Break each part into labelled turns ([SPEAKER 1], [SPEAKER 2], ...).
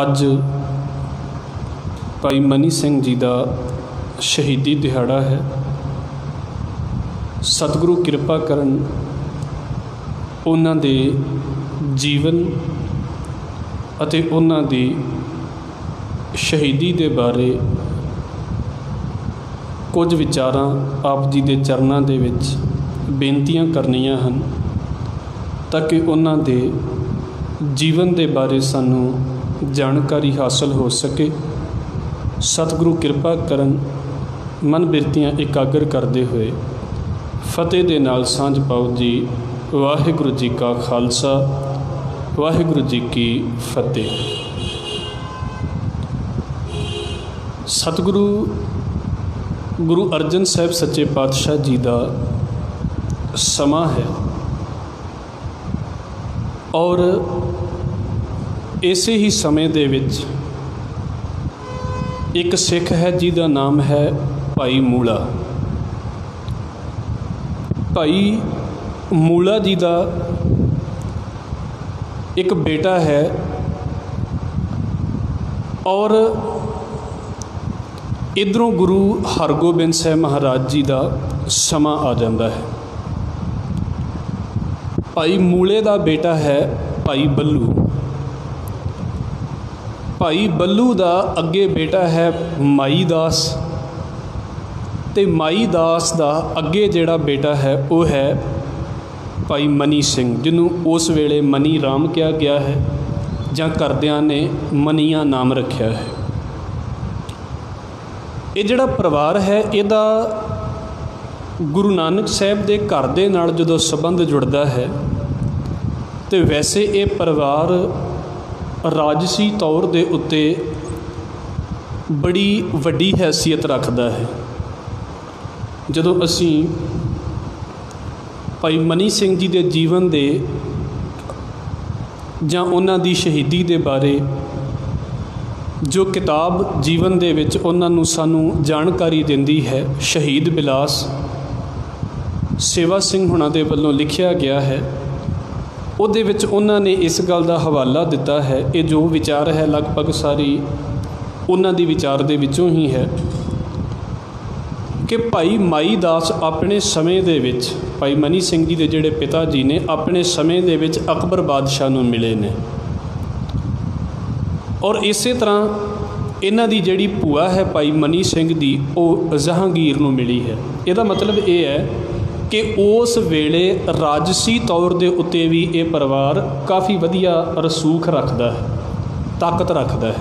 [SPEAKER 1] ਅੱਜ ਭਾਈ ਮਨੀ ਸਿੰਘ ਜੀ ਦਾ ਸ਼ਹੀਦੀ ਦਿਹਾੜਾ ਹੈ। ਸਤਿਗੁਰੂ ਕਿਰਪਾ ਕਰਨ ਉਹਨਾਂ ਦੇ ਜੀਵਨ ਅਤੇ ਉਹਨਾਂ ਦੀ ਸ਼ਹੀਦੀ ਦੇ ਬਾਰੇ ਕੁਝ ਵਿਚਾਰਾਂ ਆਪ ਜੀ ਦੇ ਚਰਨਾਂ ਦੇ ਵਿੱਚ ਬੇਨਤੀਆਂ ਕਰਨੀਆਂ ਹਨ ਤਾਂ ਕਿ ਉਹਨਾਂ ਦੇ ਜੀਵਨ ਦੇ ਬਾਰੇ ਸਾਨੂੰ ਜਾਣਕਾਰੀ ਹਾਸਲ ਹੋ ਸਕੇ। ਸਤਿਗੁਰੂ ਕਿਰਪਾ ਕਰਨ ਮਨ ਬਿਰਤੀਆਂ ਇਕਾਗਰ ਕਰਦੇ ਹੋਏ ਫਤਿਹ ਦੇ ਨਾਲ ਸਾਂਝ ਪਾਓ ਜੀ। ਵਾਹਿਗੁਰੂ ਜੀ ਕਾ ਖਾਲਸਾ, ਵਾਹਿਗੁਰੂ ਜੀ ਕੀ ਫਤਿਹ। ਸਤਿਗੁਰੂ, ਗੁਰੂ ਅਰਜਨ ਸਾਹਿਬ ਸੱਚੇ ਪਾਤਸ਼ਾਹ ਜੀ ਦਾ ਸਮਾਂ ਹੈ। ਔਰ ਇਸੇ ਹੀ ਸਮੇਂ ਦੇ ਵਿੱਚ ਇੱਕ ਸਿੱਖ ਹੈ ਜਿਹਦਾ ਨਾਮ ਹੈ ਭਾਈ ਮੂਲਾ। ਭਾਈ ਮੂਲਾ ਜੀ ਦਾ ਇੱਕ ਬੇਟਾ ਹੈ ਔਰ ਇਧਰੋਂ ਗੁਰੂ ਹਰਗੋਬਿੰਦ ਸਾਹਿਬ ਮਹਾਰਾਜ ਜੀ ਦਾ ਸਮਾਂ ਆ ਜਾਂਦਾ ਹੈ। ਭਾਈ ਮੂਲੇ ਦਾ ਬੇਟਾ ਹੈ ਭਾਈ ਬੱਲੂ। ਭਾਈ ਬੱਲੂ ਦਾ ਅੱਗੇ ਬੇਟਾ ਹੈ ਮਾਈ ਦਾਸ ਤੇ ਮਾਈ ਦਾਸ ਦਾ ਅੱਗੇ ਜਿਹੜਾ ਬੇਟਾ ਹੈ ਉਹ ਹੈ ਭਾਈ ਮਨੀ ਸਿੰਘ, ਜਿਹਨੂੰ ਉਸ ਵੇਲੇ ਮਨੀ ਰਾਮ ਕਿਹਾ ਗਿਆ ਹੈ ਜਾਂ ਕਰਦਿਆਂ ਨੇ ਮਨੀਆਂ ਨਾਮ ਰੱਖਿਆ ਹੈ। ਇਹ ਜਿਹੜਾ ਪਰਿਵਾਰ ਹੈ, ਇਹਦਾ ਗੁਰੂ ਨਾਨਕ ਸਾਹਿਬ ਦੇ ਘਰ ਦੇ ਨਾਲ ਜਦੋਂ ਸਬੰਧ ਜੁੜਦਾ ਹੈ, ਤੇ ਵੈਸੇ ਇਹ ਪਰਿਵਾਰ ਰਾਜਸੀ ਤੌਰ ਦੇ ਉੱਤੇ ਬੜੀ ਵੱਡੀ ਹੈਸੀਅਤ ਰੱਖਦਾ ਹੈ। ਜਦੋਂ ਅਸੀਂ ਭਾਈ ਮਨੀ ਸਿੰਘ ਜੀ ਦੇ ਜੀਵਨ ਦੇ ਜਾਂ ਉਹਨਾਂ ਦੀ ਸ਼ਹੀਦੀ ਦੇ ਬਾਰੇ ਜੋ ਕਿਤਾਬ ਜੀਵਨ ਦੇ ਵਿੱਚ ਉਹਨਾਂ ਨੂੰ ਸਾਨੂੰ ਜਾਣਕਾਰੀ ਦਿੰਦੀ ਹੈ, ਸ਼ਹੀਦ ਬਿਲਾਸ, ਸੇਵਾ ਸਿੰਘ ਹੁਣਾਂ ਦੇ ਵੱਲੋਂ ਲਿਖਿਆ ਗਿਆ ਹੈ ਉਹਦੇ ਵਿੱਚ ਉਹਨਾਂ ਨੇ ਇਸ ਗੱਲ ਦਾ ਹਵਾਲਾ ਦਿੱਤਾ ਹੈ, ਇਹ ਜੋ ਵਿਚਾਰ ਹੈ ਲਗਭਗ ਸਾਰੀ ਉਹਨਾਂ ਦੀ ਵਿਚਾਰ ਦੇ ਵਿੱਚੋਂ ਹੀ ਹੈ ਕਿ ਭਾਈ ਮਾਈ ਦਾਸ ਆਪਣੇ ਸਮੇਂ ਦੇ ਵਿੱਚ, ਭਾਈ ਮਨੀ ਸਿੰਘ ਜੀ ਦੇ ਜਿਹੜੇ ਪਿਤਾ ਜੀ ਨੇ, ਆਪਣੇ ਸਮੇਂ ਦੇ ਵਿੱਚ ਅਕਬਰ ਬਾਦਸ਼ਾਹ ਨੂੰ ਮਿਲੇ ਨੇ। ਔਰ ਇਸੇ ਤਰ੍ਹਾਂ ਇਹਨਾਂ ਦੀ ਜਿਹੜੀ ਭੂਆ ਹੈ ਭਾਈ ਮਨੀ ਸਿੰਘ ਦੀ, ਉਹ ਜਹਾਂਗੀਰ ਨੂੰ ਮਿਲੀ ਹੈ। ਇਹਦਾ ਮਤਲਬ ਇਹ ਹੈ ਕਿ ਉਸ ਵੇਲੇ ਰਾਜਸੀ ਤੌਰ ਦੇ ਉੱਤੇ ਵੀ ਇਹ ਪਰਿਵਾਰ ਕਾਫੀ ਵਧੀਆ ਰਸੂਖ ਰੱਖਦਾ ਹੈ, ਤਾਕਤ ਰੱਖਦਾ ਹੈ।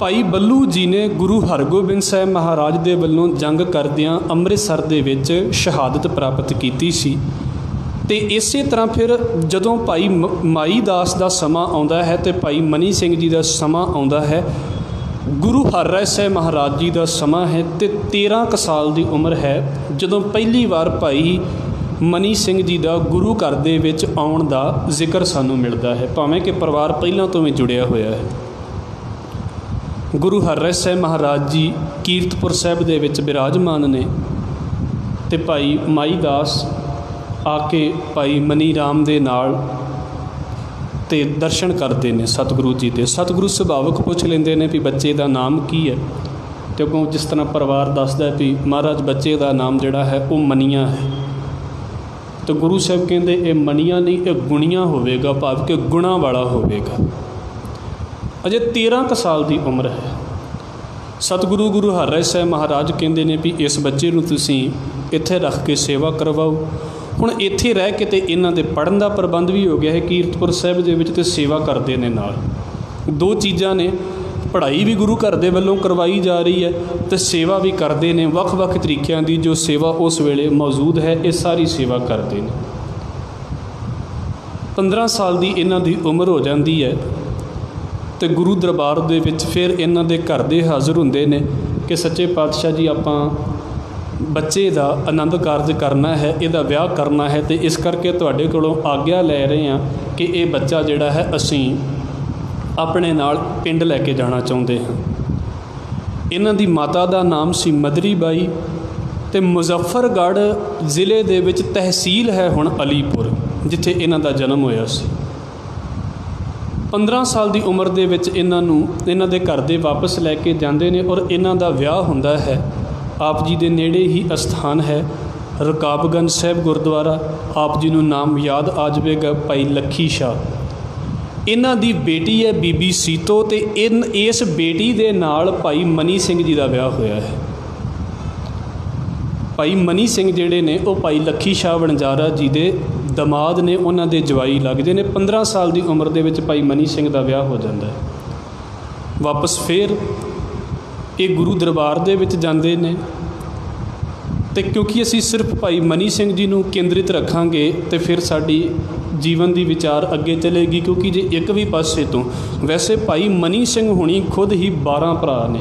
[SPEAKER 1] ਭਾਈ ਬੱਲੂ ਜੀ ਨੇ ਗੁਰੂ ਹਰਗੋਬਿੰਦ ਸਾਹਿਬ ਮਹਾਰਾਜ ਦੇ ਵੱਲੋਂ ਜੰਗ ਕਰਦਿਆਂ ਅੰਮ੍ਰਿਤਸਰ ਦੇ ਵਿੱਚ ਸ਼ਹਾਦਤ ਪ੍ਰਾਪਤ ਕੀਤੀ ਸੀ ਤੇ ਇਸੇ ਤਰ੍ਹਾਂ ਫਿਰ ਜਦੋਂ ਭਾਈ ਮਾਈ ਦਾਸ ਦਾ ਸਮਾਂ ਆਉਂਦਾ ਹੈ ਤੇ ਭਾਈ ਮਨੀ ਸਿੰਘ ਜੀ ਦਾ ਸਮਾਂ ਆਉਂਦਾ ਹੈ ਗੁਰੂ ਹਰਰਾਏ ਸਾਹਿਬ ਮਹਾਰਾਜ ਜੀ ਦਾ ਸਮਾਂ ਹੈ ਤੇ 13 ਕ ਸਾਲ ਦੀ ਉਮਰ ਹੈ, ਜਦੋਂ ਪਹਿਲੀ ਵਾਰ ਭਾਈ ਮਨੀ ਸਿੰਘ ਜੀ ਦਾ ਗੁਰੂ ਘਰ ਦੇ ਵਿੱਚ ਆਉਣ ਦਾ ਜ਼ਿਕਰ ਸਾਨੂੰ ਮਿਲਦਾ ਹੈ। ਭਾਵੇਂ ਕਿ ਪਰਿਵਾਰ ਪਹਿਲਾਂ ਤੋਂ ਵੀ ਜੁੜਿਆ ਹੋਇਆ ਹੈ। ਗੁਰੂ ਹਰਰਾਏ ਸਾਹਿਬ ਮਹਾਰਾਜ ਜੀ ਕੀਰਤਪੁਰ ਸਾਹਿਬ ਦੇ ਵਿੱਚ ਬਿਰਾਜਮਾਨ ਨੇ ਤੇ ਭਾਈ ਮਾਈ ਦਾਸ ਆ ਕੇ ਭਾਈ ਮਨੀ ਰਾਮ ਦੇ ਨਾਲ ਤੇ ਦਰਸ਼ਨ ਕਰਦੇ ਨੇ ਸਤਿਗੁਰੂ ਜੀ ਦੇ। ਸਤਿਗੁਰੂ ਸੁਭਾਵਕ ਪੁੱਛ ਲੈਂਦੇ ਨੇ ਵੀ ਬੱਚੇ ਦਾ ਨਾਮ ਕੀ ਹੈ? ਤੇ ਉਹ ਜਿਸ ਤਰ੍ਹਾਂ ਪਰਿਵਾਰ ਦੱਸਦਾ ਵੀ ਮਹਾਰਾਜ ਬੱਚੇ ਦਾ ਨਾਮ ਜਿਹੜਾ ਹੈ ਉਹ ਮਨੀਆਂ ਹੈ। ਤੇ ਗੁਰੂ ਸਾਹਿਬ ਕਹਿੰਦੇ, ਇਹ ਮਨੀਆਂ ਨਹੀਂ, ਇਹ ਗੁਣੀਆਂ ਹੋਵੇਗਾ, ਭਾਵ ਕਿ ਗੁਣਾ ਵਾਲਾ ਹੋਵੇਗਾ। ਅਜੇ 13 ਕ ਸਾਲ ਦੀ ਉਮਰ ਹੈ। ਸਤਿਗੁਰੂ ਗੁਰੂ ਹਰਿ ਸਾਹਿਬ ਮਹਾਰਾਜ ਕਹਿੰਦੇ ਨੇ ਵੀ ਇਸ ਬੱਚੇ ਨੂੰ ਤੁਸੀਂ ਇੱਥੇ ਰੱਖ ਕੇ ਸੇਵਾ ਕਰਵਾਓ। ਹੁਣ ਇੱਥੇ ਰਹਿ ਕੇ ਤੇ ਇਹਨਾਂ ਦੇ ਪੜਨ ਦਾ ਪ੍ਰਬੰਧ ਵੀ ਹੋ ਗਿਆ ਹੈ ਕੀਰਤਪੁਰ ਸਾਹਿਬ ਦੇ ਵਿੱਚ ਤੇ ਸੇਵਾ ਕਰਦੇ ਨੇ ਨਾਲ। ਦੋ ਚੀਜ਼ਾਂ ਨੇ, ਪੜ੍ਹਾਈ ਵੀ ਗੁਰੂ ਘਰ ਦੇ ਵੱਲੋਂ ਕਰਵਾਈ ਜਾ ਰਹੀ ਹੈ ਤੇ ਸੇਵਾ ਵੀ ਕਰਦੇ ਨੇ, ਵੱਖ-ਵੱਖ ਤਰੀਕਿਆਂ ਦੀ ਜੋ ਸੇਵਾ ਉਸ ਵੇਲੇ ਮੌਜੂਦ ਹੈ, ਇਹ ਸਾਰੀ ਸੇਵਾ ਕਰਦੇ ਨੇ। 15 ਸਾਲ ਦੀ ਇਹਨਾਂ ਦੀ ਉਮਰ ਹੋ ਜਾਂਦੀ ਹੈ ਤੇ ਗੁਰੂ ਦਰਬਾਰ ਦੇ ਵਿੱਚ ਫਿਰ ਇਹਨਾਂ ਦੇ ਘਰ ਦੇ ਹਾਜ਼ਰ ਹੁੰਦੇ ਨੇ ਕਿ ਸੱਚੇ ਪਾਤਸ਼ਾਹ ਜੀ ਆਪਾਂ ਬੱਚੇ ਦਾ ਆਨੰਦ ਕਾਰਜ ਕਰਨਾ ਹੈ, ਇਹਦਾ ਵਿਆਹ ਕਰਨਾ ਹੈ ਤੇ ਇਸ ਕਰਕੇ ਤੁਹਾਡੇ ਕੋਲੋਂ ਆਗਿਆ ਲੈ ਰਹੇ ਹਾਂ ਕਿ ਇਹ ਬੱਚਾ ਜਿਹੜਾ ਹੈ ਅਸੀਂ ਆਪਣੇ ਨਾਲ ਪਿੰਡ ਲੈ ਕੇ ਜਾਣਾ ਚਾਹੁੰਦੇ ਹਾਂ। ਇਹਨਾਂ ਦੀ ਮਾਤਾ ਦਾ ਨਾਮ ਸੀ ਮਦਰੀ ਬਾਈ ਤੇ ਮੁਜ਼ੱਫਰਗੜ੍ਹ ਜ਼ਿਲ੍ਹੇ ਦੇ ਵਿੱਚ ਤਹਿਸੀਲ ਹੈ ਹੁਣ ਅਲੀਪੁਰ, ਜਿੱਥੇ ਇਹਨਾਂ ਦਾ ਜਨਮ ਹੋਇਆ ਸੀ। 15 ਸਾਲ ਦੀ ਉਮਰ ਦੇ ਵਿੱਚ ਇਹਨਾਂ ਨੂੰ, ਇਹਨਾਂ ਦੇ ਘਰ ਦੇ ਵਾਪਸ ਲੈ ਕੇ ਜਾਂਦੇ ਨੇ ਔਰ ਇਹਨਾਂ ਦਾ ਵਿਆਹ ਹੁੰਦਾ ਹੈ ਆਪ ਜੀ ਦੇ ਨੇੜੇ ਹੀ ਅਸਥਾਨ ਹੈ, ਰਕਾਬਗੰਜ ਸਾਹਿਬ ਗੁਰਦੁਆਰਾ। ਆਪ ਜੀ ਨੂੰ ਨਾਮ ਯਾਦ ਆ ਜਾਵੇਗਾ ਭਾਈ ਲੱਖੀ ਸ਼ਾਹ। ਇਹਨਾਂ ਦੀ ਬੇਟੀ ਹੈ ਬੀਬੀ ਸੀਤੋ ਤੇ ਇਨ, ਇਸ ਬੇਟੀ ਦੇ ਨਾਲ ਭਾਈ ਮਨੀ ਸਿੰਘ ਜੀ ਦਾ ਵਿਆਹ ਹੋਇਆ ਹੈ। ਭਾਈ ਮਨੀ ਸਿੰਘ ਜਿਹੜੇ ਨੇ, ਉਹ ਭਾਈ ਲੱਖੀ ਸ਼ਾਹ ਵਣਜਾਰਾ ਜੀ ਦੇ ਦਮਾਦ ਨੇ, ਉਹਨਾਂ ਦੇ ਜਵਾਈ ਲੱਗਦੇ ਨੇ। 15 ਸਾਲ ਦੀ ਉਮਰ ਦੇ ਵਿੱਚ ਭਾਈ ਮਨੀ ਸਿੰਘ ਦਾ ਵਿਆਹ ਹੋ ਜਾਂਦਾ ਹੈ। ਵਾਪਸ ਫੇਰ ਇਹ ਗੁਰੂ ਦਰਬਾਰ ਦੇ ਵਿੱਚ ਜਾਂਦੇ ਨੇ। ਤੇ ਕਿਉਂਕਿ ਅਸੀਂ ਸਿਰਫ ਭਾਈ ਮਨੀ ਸਿੰਘ ਜੀ ਨੂੰ ਕੇਂਦਰਿਤ ਰੱਖਾਂਗੇ, ਤੇ ਫਿਰ ਸਾਡੀ ਜੀਵਨ ਦੀ ਵਿਚਾਰ ਅੱਗੇ ਚਲੇਗੀ, ਕਿਉਂਕਿ ਜੇ ਇੱਕ ਵੀ ਪਾਸੇ ਤੋਂ ਵੈਸੇ ਭਾਈ ਮਨੀ ਸਿੰਘ ਹੁਣੀ ਖੁਦ ਹੀ 12 ਭਰਾ ਨੇ।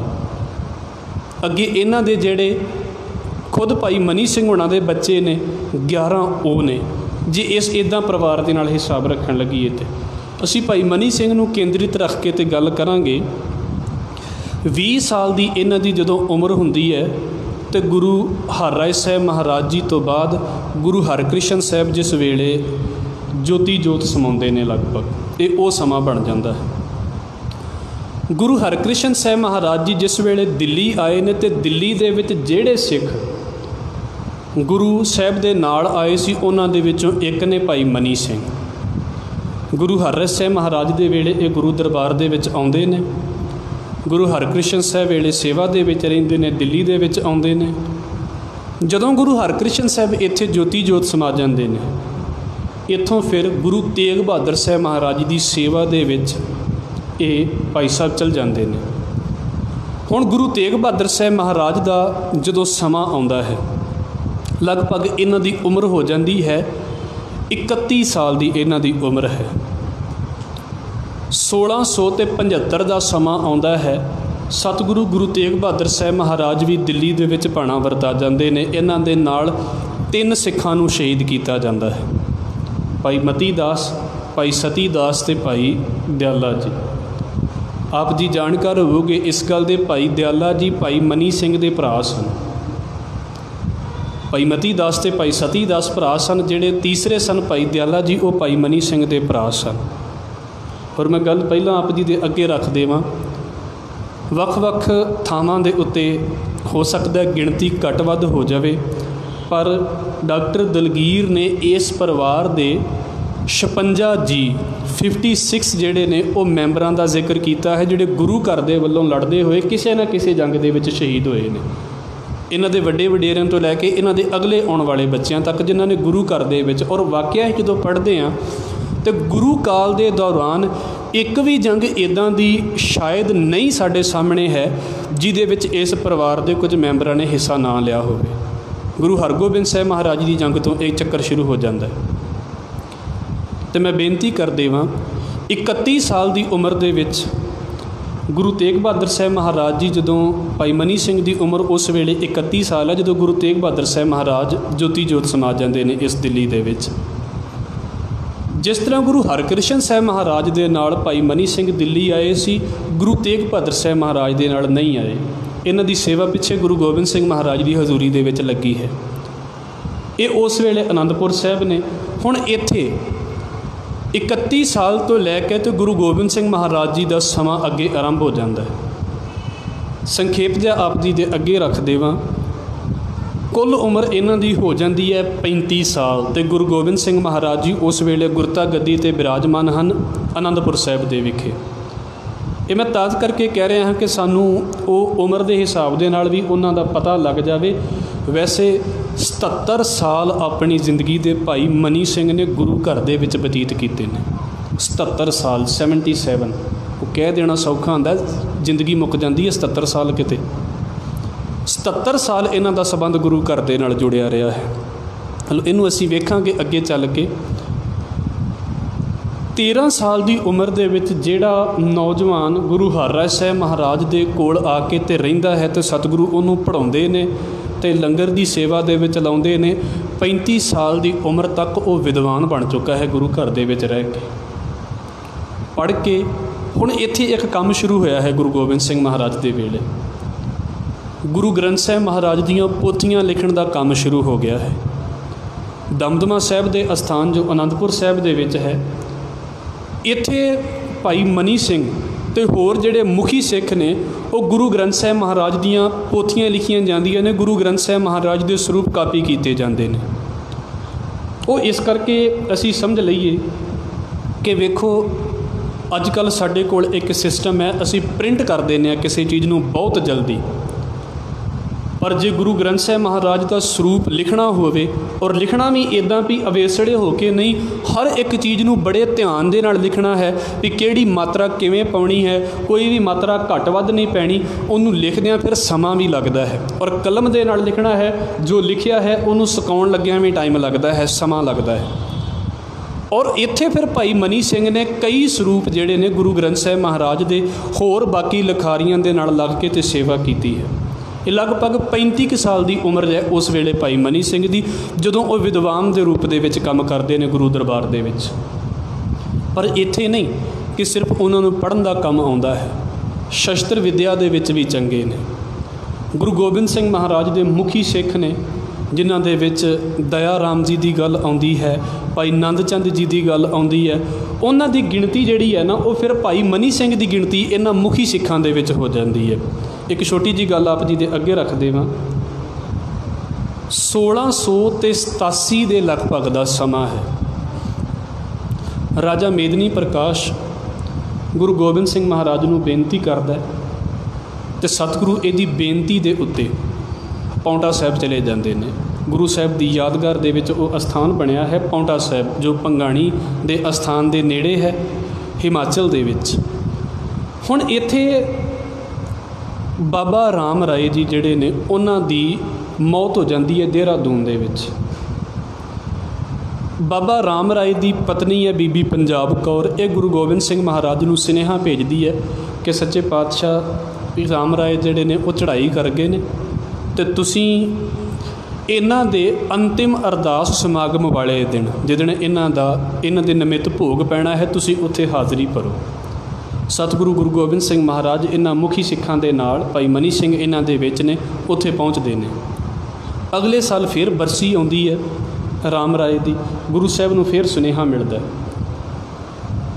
[SPEAKER 1] ਅੱਗੇ ਇਹਨਾਂ ਦੇ ਜਿਹੜੇ ਖੁਦ ਭਾਈ ਮਨੀ ਸਿੰਘ ਹੁਣਾਂ ਦੇ ਬੱਚੇ ਨੇ 11 ਉਹ ਨੇ। ਜੇ ਇਸ ਇਦਾਂ ਪਰਿਵਾਰ ਦੇ ਨਾਲ ਹਿਸਾਬ ਰੱਖਣ ਲੱਗੀਏ ਤੇ ਅਸੀਂ ਭਾਈ ਮਨੀ ਸਿੰਘ ਨੂੰ ਕੇਂਦਰਿਤ ਰੱਖ ਕੇ ਤੇ ਗੱਲ ਕਰਾਂਗੇ 20 ਸਾਲ ਦੀ ਇਹਨਾਂ ਦੀ ਜਦੋਂ ਉਮਰ ਹੁੰਦੀ ਹੈ, ਤੇ ਗੁਰੂ ਹਰਰਾਏ ਸਾਹਿਬ ਮਹਾਰਾਜ ਜੀ ਤੋਂ ਬਾਅਦ ਗੁਰੂ ਹਰਕ੍ਰਿਸ਼ਨ ਸਾਹਿਬ ਜਿਸ ਵੇਲੇ ਜੋਤੀ ਜੋਤ ਸਮਾਉਂਦੇ ਨੇ ਲਗਭਗ, ਇਹ ਉਹ ਸਮਾਂ ਬਣ ਜਾਂਦਾ ਹੈ। ਗੁਰੂ ਹਰਕ੍ਰਿਸ਼ਨ ਸਾਹਿਬ ਮਹਾਰਾਜ ਜੀ ਜਿਸ ਵੇਲੇ ਦਿੱਲੀ ਆਏ ਨੇ ਤੇ ਦਿੱਲੀ ਦੇ ਵਿੱਚ ਜਿਹੜੇ ਸਿੱਖ ਗੁਰੂ ਸਾਹਿਬ ਦੇ ਨਾਲ ਆਏ ਸੀ, ਉਹਨਾਂ ਦੇ ਵਿੱਚੋਂ ਇੱਕ ਨੇ ਭਾਈ ਮਨੀ ਸਿੰਘ। ਗੁਰੂ ਹਰਰਾਏ ਸਾਹਿਬ ਮਹਾਰਾਜ ਦੇ ਵੇਲੇ ਇਹ ਗੁਰੂ ਦਰਬਾਰ ਦੇ ਵਿੱਚ ਆਉਂਦੇ ਨੇ। ਗੁਰੂ ਹਰਕ੍ਰਿਸ਼ਨ ਸਾਹਿਬ ਵੇਲੇ ਸੇਵਾ ਦੇ ਵਿੱਚ ਰਹਿੰਦੇ ਨੇ, ਦਿੱਲੀ ਦੇ ਵਿੱਚ ਆਉਂਦੇ ਨੇ। ਜਦੋਂ ਗੁਰੂ ਹਰਕ੍ਰਿਸ਼ਨ ਸਾਹਿਬ ਇੱਥੇ ਜੋਤੀ ਜੋਤ ਸਮਾ ਜਾਂਦੇ ਨੇ, ਇੱਥੋਂ ਫਿਰ ਗੁਰੂ ਤੇਗ ਬਹਾਦਰ ਸਾਹਿਬ ਮਹਾਰਾਜ ਦੀ ਸੇਵਾ ਦੇ ਵਿੱਚ ਇਹ ਭਾਈ ਸਾਹਿਬ ਚਲ ਜਾਂਦੇ ਨੇ। ਹੁਣ ਗੁਰੂ ਤੇਗ ਬਹਾਦਰ ਸਾਹਿਬ ਮਹਾਰਾਜ ਦਾ ਜਦੋਂ ਸਮਾਂ ਆਉਂਦਾ ਹੈ, ਲਗਭਗ ਇਹਨਾਂ ਦੀ ਉਮਰ ਹੋ ਜਾਂਦੀ ਹੈ 31 ਸਾਲ ਦੀ ਇਹਨਾਂ ਦੀ ਉਮਰ ਹੈ। 1600 ਤੇ 75 ਦਾ ਸਮਾਂ ਆਉਂਦਾ ਹੈ। ਸਤਿਗੁਰੂ ਗੁਰੂ ਤੇਗ ਬਹਾਦਰ ਸਾਹਿਬ ਮਹਾਰਾਜ ਵੀ ਦਿੱਲੀ ਦੇ ਵਿੱਚ ਭਾਣਾ ਵਰਤਾ ਜਾਂਦੇ ਨੇ। ਇਹਨਾਂ ਦੇ ਨਾਲ ਤਿੰਨ ਸਿੱਖਾਂ ਨੂੰ ਸ਼ਹੀਦ ਕੀਤਾ ਜਾਂਦਾ ਹੈ। ਭਾਈ ਮਤੀ ਦਾਸ, ਭਾਈ ਸਤੀ ਦਾਸ ਤੇ ਭਾਈ ਦਿਆਲਾ ਜੀ। ਆਪ ਜੀ ਜਾਣਕਾਰ ਹੋਵੋਗੇ, ਇਸ ਗੱਲ ਦੇ ਭਾਈ ਦਿਆਲਾ ਜੀ, ਭਾਈ ਮਨੀ ਸਿੰਘ ਦੇ ਭਰਾ ਸਨ। ਭਾਈ ਮਤੀ ਦਾਸ ਤੇ ਭਾਈ ਸਤੀ ਦਾਸ ਭਰਾ ਸਨ, ਜਿਹੜੇ ਤੀਸਰੇ ਸਨ ਭਾਈ ਦਿਆਲਾ ਜੀ, ਉਹ ਭਾਈ ਮਨੀ ਸਿੰਘ ਦੇ ਭਰਾ ਸਨ। ਔਰ ਮੈਂ ਗੱਲ ਪਹਿਲਾਂ ਆਪ ਜੀ ਦੇ ਅੱਗੇ ਰੱਖ ਦੇਵਾਂ। ਵੱਖ-ਵੱਖ ਥਾਵਾਂ ਦੇ ਉੱਤੇ ਹੋ ਸਕਦਾ ਗਿਣਤੀ ਘੱਟ ਵੱਧ ਹੋ ਜਾਵੇ, ਪਰ ਡਾਕਟਰ ਦਲਗੀਰ ਨੇ ਇਸ ਪਰਿਵਾਰ ਦੇ 56 ਜੀ 56 ਜਿਹੜੇ ਨੇ, ਉਹ ਮੈਂਬਰਾਂ ਦਾ ਜ਼ਿਕਰ ਕੀਤਾ ਹੈ, ਜਿਹੜੇ ਗੁਰੂ ਘਰ ਦੇ ਵੱਲੋਂ ਲੜਦੇ ਹੋਏ ਕਿਸੇ ਨਾ ਕਿਸੇ ਜੰਗ ਦੇ ਵਿੱਚ ਸ਼ਹੀਦ ਹੋਏ ਨੇ। ਇਹਨਾਂ ਦੇ ਵੱਡੇ ਵਡੇਰਿਆਂ ਤੋਂ ਲੈ ਕੇ ਇਹਨਾਂ ਦੇ ਅਗਲੇ ਆਉਣ ਵਾਲੇ ਬੱਚਿਆਂ ਤੱਕ, ਜਿਨ੍ਹਾਂ ਨੇ ਗੁਰੂ ਘਰ ਦੇ ਵਿੱਚ, ਔਰ ਵਾਕਿਆ ਜਦੋਂ ਪੜ੍ਹਦੇ ਆ ਤੇ ਗੁਰੂ ਕਾਲ ਦੇ ਦੌਰਾਨ ਇੱਕ ਵੀ ਜੰਗ ਇਦਾਂ ਦੀ ਸ਼ਾਇਦ ਨਹੀਂ ਸਾਡੇ ਸਾਹਮਣੇ ਹੈ, ਜਿਹਦੇ ਵਿੱਚ ਇਸ ਪਰਿਵਾਰ ਦੇ ਕੁਝ ਮੈਂਬਰਾਂ ਨੇ ਹਿੱਸਾ ਨਾ ਲਿਆ ਹੋਵੇ। ਗੁਰੂ ਹਰਗੋਬਿੰਦ ਸਾਹਿਬ ਮਹਾਰਾਜ ਦੀ ਜੰਗ ਤੋਂ ਇਹ ਚੱਕਰ ਸ਼ੁਰੂ ਹੋ ਜਾਂਦਾ ਹੈ। ਤੇ ਮੈਂ ਬੇਨਤੀ ਕਰ ਦੇਵਾਂ 31 ਸਾਲ ਦੀ ਉਮਰ ਦੇ ਵਿੱਚ ਗੁਰੂ ਤੇਗ ਬਹਾਦਰ ਸਾਹਿਬ ਮਹਾਰਾਜ ਜੀ ਜਦੋਂ ਭਾਈ ਮਨੀ ਸਿੰਘ ਦੀ ਉਮਰ ਉਸ ਵੇਲੇ 31 ਸਾਲ ਹੈ, ਜਦੋਂ ਗੁਰੂ ਤੇਗ ਬਹਾਦਰ ਸਾਹਿਬ ਮਹਾਰਾਜ ਜੋਤੀ ਜੋਤ ਸਮਾ ਜਾਂਦੇ ਨੇ ਇਸ ਦਿੱਲੀ ਦੇ ਵਿੱਚ। ਜਿਸ ਤਰ੍ਹਾਂ ਗੁਰੂ ਹਰਕ੍ਰਿਸ਼ਨ ਸਾਹਿਬ ਮਹਾਰਾਜ ਦੇ ਨਾਲ ਭਾਈ ਮਨੀ ਸਿੰਘ ਦਿੱਲੀ ਆਏ ਸੀ, ਗੁਰੂ ਤੇਗ ਬਹਾਦਰ ਸਾਹਿਬ ਮਹਾਰਾਜ ਦੇ ਨਾਲ ਨਹੀਂ ਆਏ। ਇਹਨਾਂ ਦੀ ਸੇਵਾ ਪਿੱਛੇ ਗੁਰੂ ਗੋਬਿੰਦ ਸਿੰਘ ਮਹਾਰਾਜ ਦੀ ਹਜ਼ੂਰੀ ਦੇ ਵਿੱਚ ਲੱਗੀ ਹੈ। ਇਹ ਉਸ ਵੇਲੇ ਆਨੰਦਪੁਰ ਸਾਹਿਬ ਨੇ। ਹੁਣ ਇੱਥੇ 31 ਸਾਲ ਤੋਂ ਲੈ ਕੇ ਤੇ ਗੁਰੂ ਗੋਬਿੰਦ ਸਿੰਘ ਮਹਾਰਾਜ ਜੀ ਦਾ ਸਮਾਂ ਅੱਗੇ ਆਰੰਭ ਹੋ ਜਾਂਦਾ ਹੈ। ਸੰਖੇਪ ਜਿਹਾ ਆਪ ਜੀ ਦੇ ਅੱਗੇ ਰੱਖ ਦੇਵਾਂ। ਕੁੱਲ ਉਮਰ ਇਹਨਾਂ ਦੀ ਹੋ ਜਾਂਦੀ ਹੈ 35 ਸਾਲ ਤੇ ਗੁਰੂ ਗੋਬਿੰਦ ਸਿੰਘ ਮਹਾਰਾਜ ਜੀ ਉਸ ਵੇਲੇ ਗੁਰਤਾ ਗੱਦੀ ਤੇ ਬਿਰਾਜਮਾਨ ਹਨ ਆਨੰਦਪੁਰ ਸਾਹਿਬ ਦੇ ਵਿਖੇ। ਇਹ ਮੈਂ ਤਾਜ ਕਰਕੇ ਕਹਿ ਰਿਹਾ ਹਾਂ ਕਿ ਸਾਨੂੰ ਉਹ ਉਮਰ ਦੇ ਹਿਸਾਬ ਦੇ ਨਾਲ ਵੀ ਉਹਨਾਂ ਦਾ ਪਤਾ ਲੱਗ ਜਾਵੇ। ਵੈਸੇ 77 ਸਾਲ ਆਪਣੀ ਜ਼ਿੰਦਗੀ ਦੇ ਭਾਈ ਮਨੀ ਸਿੰਘ ਨੇ ਗੁਰੂ ਘਰ ਦੇ ਵਿੱਚ ਬਤੀਤ ਕੀਤੇ ਨੇ। 77 ਸਾਲ 77 ਉਹ ਕਹਿ ਦੇਣਾ ਸੌਖਾ ਹੁੰਦਾ, ਜ਼ਿੰਦਗੀ ਮੁੱਕ ਜਾਂਦੀ ਹੈ 77 ਸਾਲ ਕਿਤੇ। 77 ਸਾਲ ਇਹਨਾਂ ਦਾ ਸਬੰਧ ਗੁਰੂ ਘਰ ਦੇ ਨਾਲ ਜੁੜਿਆ ਰਿਹਾ ਹੈ। ਇਹਨੂੰ ਅਸੀਂ ਵੇਖਾਂਗੇ ਅੱਗੇ ਚੱਲ ਕੇ। 13 ਸਾਲ ਦੀ ਉਮਰ ਦੇ ਵਿੱਚ ਜਿਹੜਾ ਨੌਜਵਾਨ ਗੁਰੂ ਹਰਰਾਏ ਸਾਹਿਬ ਮਹਾਰਾਜ ਦੇ ਕੋਲ ਆ ਕੇ ਤੇ ਰਹਿੰਦਾ ਹੈ ਤੇ ਸਤਿਗੁਰੂ ਉਹਨੂੰ ਪੜਾਉਂਦੇ ਨੇ ਤੇ ਲੰਗਰ ਦੀ ਸੇਵਾ ਦੇ ਵਿੱਚ ਲਾਉਂਦੇ ਨੇ 35 ਸਾਲ ਦੀ ਉਮਰ ਤੱਕ ਉਹ ਵਿਦਵਾਨ ਬਣ ਚੁੱਕਾ ਹੈ ਗੁਰੂ ਘਰ ਦੇ ਵਿੱਚ ਰਹਿ ਕੇ। ਪੜ੍ਹ ਕੇ ਹੁਣ ਇੱਥੇ ਇੱਕ ਕੰਮ ਸ਼ੁਰੂ ਹੋਇਆ ਹੈ ਗੁਰੂ ਗੋਬਿੰਦ ਸਿੰਘ ਮਹਾਰਾਜ ਦੇ ਵੇਲੇ। ਗੁਰੂ ਗ੍ਰੰਥ ਸਾਹਿਬ ਮਹਾਰਾਜ ਦੀਆਂ ਪੋਥੀਆਂ ਲਿਖਣ ਦਾ ਕੰਮ ਸ਼ੁਰੂ ਹੋ ਗਿਆ ਹੈ। ਦਮਦਮਾ ਸਾਹਿਬ ਦੇ ਅਸਥਾਨ ਜੋ ਅਨੰਦਪੁਰ ਸਾਹਿਬ ਦੇ ਵਿੱਚ ਹੈ, ਇੱਥੇ ਭਾਈ ਮਨੀ ਸਿੰਘ ਤੇ ਹੋਰ ਜਿਹੜੇ ਮੁਖੀ ਸਿੱਖ ਨੇ, ਉਹ ਗੁਰੂ ਗ੍ਰੰਥ ਸਾਹਿਬ ਮਹਾਰਾਜ ਦੀਆਂ ਪੋਥੀਆਂ ਲਿਖੀਆਂ ਜਾਂਦੀਆਂ ਨੇ, ਗੁਰੂ ਗ੍ਰੰਥ ਸਾਹਿਬ ਮਹਾਰਾਜ ਦੇ ਸਰੂਪ ਕਾਪੀ ਕੀਤੇ ਜਾਂਦੇ ਨੇ। ਉਹ ਇਸ ਕਰਕੇ ਅਸੀਂ ਸਮਝ ਲਈਏ ਕਿ ਵੇਖੋ, ਅੱਜ ਕੱਲ ਸਾਡੇ ਕੋਲ ਇੱਕ ਸਿਸਟਮ ਹੈ, ਅਸੀਂ ਪ੍ਰਿੰਟ ਕਰ ਦਿੰਦੇ ਆ ਕਿਸੇ ਚੀਜ਼ ਨੂੰ ਬਹੁਤ ਜਲਦੀ। ਪਰ ਜੇ ਗੁਰੂ ਗ੍ਰੰਥ ਸਾਹਿਬ ਮਹਾਰਾਜ ਦਾ ਸਰੂਪ ਲਿਖਣਾ ਹੋਵੇ ਔਰ ਲਿਖਣਾ ਵੀ ਇਦਾਂ ਵੀ ਅਵੇਸੜੇ ਹੋ ਕੇ ਨਹੀਂ, ਹਰ ਇੱਕ ਚੀਜ਼ ਨੂੰ ਬੜੇ ਧਿਆਨ ਦੇ ਨਾਲ ਲਿਖਣਾ ਹੈ ਵੀ ਕਿਹੜੀ ਮਾਤਰਾ ਕਿਵੇਂ ਪਾਉਣੀ ਹੈ, ਕੋਈ ਵੀ ਮਾਤਰਾ ਘੱਟ ਵੱਧ ਨਹੀਂ ਪੈਣੀ, ਉਹਨੂੰ ਲਿਖਦਿਆਂ ਫਿਰ ਸਮਾਂ ਵੀ ਲੱਗਦਾ ਹੈ। ਔਰ ਕਲਮ ਦੇ ਨਾਲ ਲਿਖਣਾ ਹੈ, ਜੋ ਲਿਖਿਆ ਹੈ, ਉਹਨੂੰ ਸੁਕਾਉਣ ਲੱਗਿਆਂ ਵੀ ਟਾਈਮ ਲੱਗਦਾ ਹੈ, ਸਮਾਂ ਲੱਗਦਾ ਹੈ। ਔਰ ਇੱਥੇ ਫਿਰ ਭਾਈ ਮਨੀ ਸਿੰਘ ਨੇ ਕਈ ਸਰੂਪ ਜਿਹੜੇ ਨੇ ਗੁਰੂ ਗ੍ਰੰਥ ਸਾਹਿਬ ਮਹਾਰਾਜ ਦੇ, ਹੋਰ ਬਾਕੀ ਲਿਖਾਰੀਆਂ ਦੇ ਨਾਲ ਲੱਗ ਕੇ ਤੇ ਸੇਵਾ ਕੀਤੀ ਹੈ। ਇਹ ਲਗਭਗ 35 ਕੁ ਸਾਲ ਦੀ ਉਮਰ ਹੈ ਉਸ ਵੇਲੇ ਭਾਈ ਮਨੀ ਸਿੰਘ ਦੀ, ਜਦੋਂ ਉਹ ਵਿਦਵਾਨ ਦੇ ਰੂਪ ਦੇ ਵਿੱਚ ਕੰਮ ਕਰਦੇ ਨੇ ਗੁਰੂ ਦਰਬਾਰ ਦੇ ਵਿੱਚ। ਪਰ ਇੱਥੇ ਨਹੀਂ, ਕਿ ਸਿਰਫ ਉਹਨਾਂ ਨੂੰ ਪੜ੍ਹਨ ਦਾ ਕੰਮ ਆਉਂਦਾ ਹੈ। ਸ਼ਸਤਰ ਵਿਦਿਆ ਦੇ ਵਿੱਚ ਵੀ ਚੰਗੇ ਨੇ। ਗੁਰੂ ਗੋਬਿੰਦ ਸਿੰਘ ਮਹਾਰਾਜ ਦੇ ਮੁਖੀ ਸਿੱਖ ਨੇ, ਜਿਨ੍ਹਾਂ ਦੇ ਵਿੱਚ ਦਇਆ ਰਾਮ ਜੀ ਦੀ ਗੱਲ ਆਉਂਦੀ ਹੈ, ਭਾਈ ਨੰਦ ਚੰਦ ਜੀ ਦੀ ਗੱਲ ਆਉਂਦੀ ਹੈ, ਉਹਨਾਂ ਦੀ ਗਿਣਤੀ ਜਿਹੜੀ ਹੈ ਨਾ, ਉਹ ਫਿਰ ਭਾਈ ਮਨੀ ਸਿੰਘ ਦੀ ਗਿਣਤੀ ਇਹਨਾਂ ਮੁਖੀ ਸਿੱਖਾਂ ਦੇ ਵਿੱਚ ਹੋ ਜਾਂਦੀ ਹੈ। ਇੱਕ ਛੋਟੀ ਜੀ ਗੱਲ ਆਪ ਜੀ ਦੇ ਅੱਗੇ ਰੱਖ ਦੇਵਾਂ। 1600 ਤੇ 87 ਦੇ ਲਗਭਗ ਦਾ ਸਮਾਂ ਹੈ। ਰਾਜਾ ਮੇਦਨੀ ਪ੍ਰਕਾਸ਼ ਗੁਰੂ ਗੋਬਿੰਦ ਸਿੰਘ ਮਹਾਰਾਜ ਨੂੰ ਬੇਨਤੀ ਕਰਦਾ ਹੈ ਤੇ ਸਤਿਗੁਰੂ ਇਹਦੀ ਬੇਨਤੀ ਦੇ ਉੱਤੇ ਪੌਂਟਾ ਸਾਹਿਬ ਚਲੇ ਜਾਂਦੇ ਨੇ। ਗੁਰੂ ਸਾਹਿਬ ਦੀ ਯਾਦਗਾਰ ਦੇ ਵਿੱਚ ਉਹ ਅਸਥਾਨ ਬਣਿਆ ਹੈ ਪੌਂਟਾ ਸਾਹਿਬ, ਜੋ ਪੰਗਾਣੀ ਦੇ ਅਸਥਾਨ ਦੇ ਨੇੜੇ ਹੈ, ਹਿਮਾਚਲ ਦੇ ਵਿੱਚ। ਹੁਣ ਇੱਥੇ ਬਾਬਾ ਰਾਮ ਰਾਏ ਜੀ ਜਿਹੜੇ ਨੇ, ਉਹਨਾਂ ਦੀ ਮੌਤ ਹੋ ਜਾਂਦੀ ਹੈ ਦੇਹਰਾਦੂਨ ਦੇ ਵਿੱਚ। ਬਾਬਾ ਰਾਮ ਰਾਏ ਦੀ ਪਤਨੀ ਹੈ ਬੀਬੀ ਪੰਜਾਬ ਕੌਰ। ਇਹ ਗੁਰੂ ਗੋਬਿੰਦ ਸਿੰਘ ਮਹਾਰਾਜ ਨੂੰ ਸੁਨੇਹਾ ਭੇਜਦੀ ਹੈ ਕਿ ਸੱਚੇ ਪਾਤਸ਼ਾਹ ਰਾਮ ਰਾਏ ਜਿਹੜੇ ਨੇ, ਉਹ ਚੜ੍ਹਾਈ ਕਰ ਗਏ ਨੇ। ਤੇ ਤੁਸੀਂ ਇਹਨਾਂ ਦੇ ਅੰਤਿਮ ਅਰਦਾਸ ਸਮਾਗਮ ਵਾਲੇ ਦਿਨ ਜਿਦਣ ਇਹਨਾਂ ਦਾ, ਇਹਨਾਂ ਦੇ ਨਿਮਿਤ ਭੋਗ ਪੈਣਾ ਹੈ, ਤੁਸੀਂ ਉੱਥੇ ਹਾਜ਼ਰੀ ਭਰੋ। ਸਤਿਗੁਰੂ ਗੁਰੂ ਗੋਬਿੰਦ ਸਿੰਘ ਮਹਾਰਾਜ ਇਹਨਾਂ ਮੁਖੀ ਸਿੱਖਾਂ ਦੇ ਨਾਲ ਭਾਈ ਮਨੀ ਸਿੰਘ ਇਹਨਾਂ ਦੇ ਵਿੱਚ ਨੇ, ਉੱਥੇ ਪਹੁੰਚਦੇ ਨੇ। ਅਗਲੇ ਸਾਲ ਫਿਰ ਬਰਸੀ ਆਉਂਦੀ ਹੈ ਰਾਮ ਰਾਏ ਦੀ, ਗੁਰੂ ਸਾਹਿਬ ਨੂੰ ਫਿਰ ਸੁਨੇਹਾ ਮਿਲਦਾ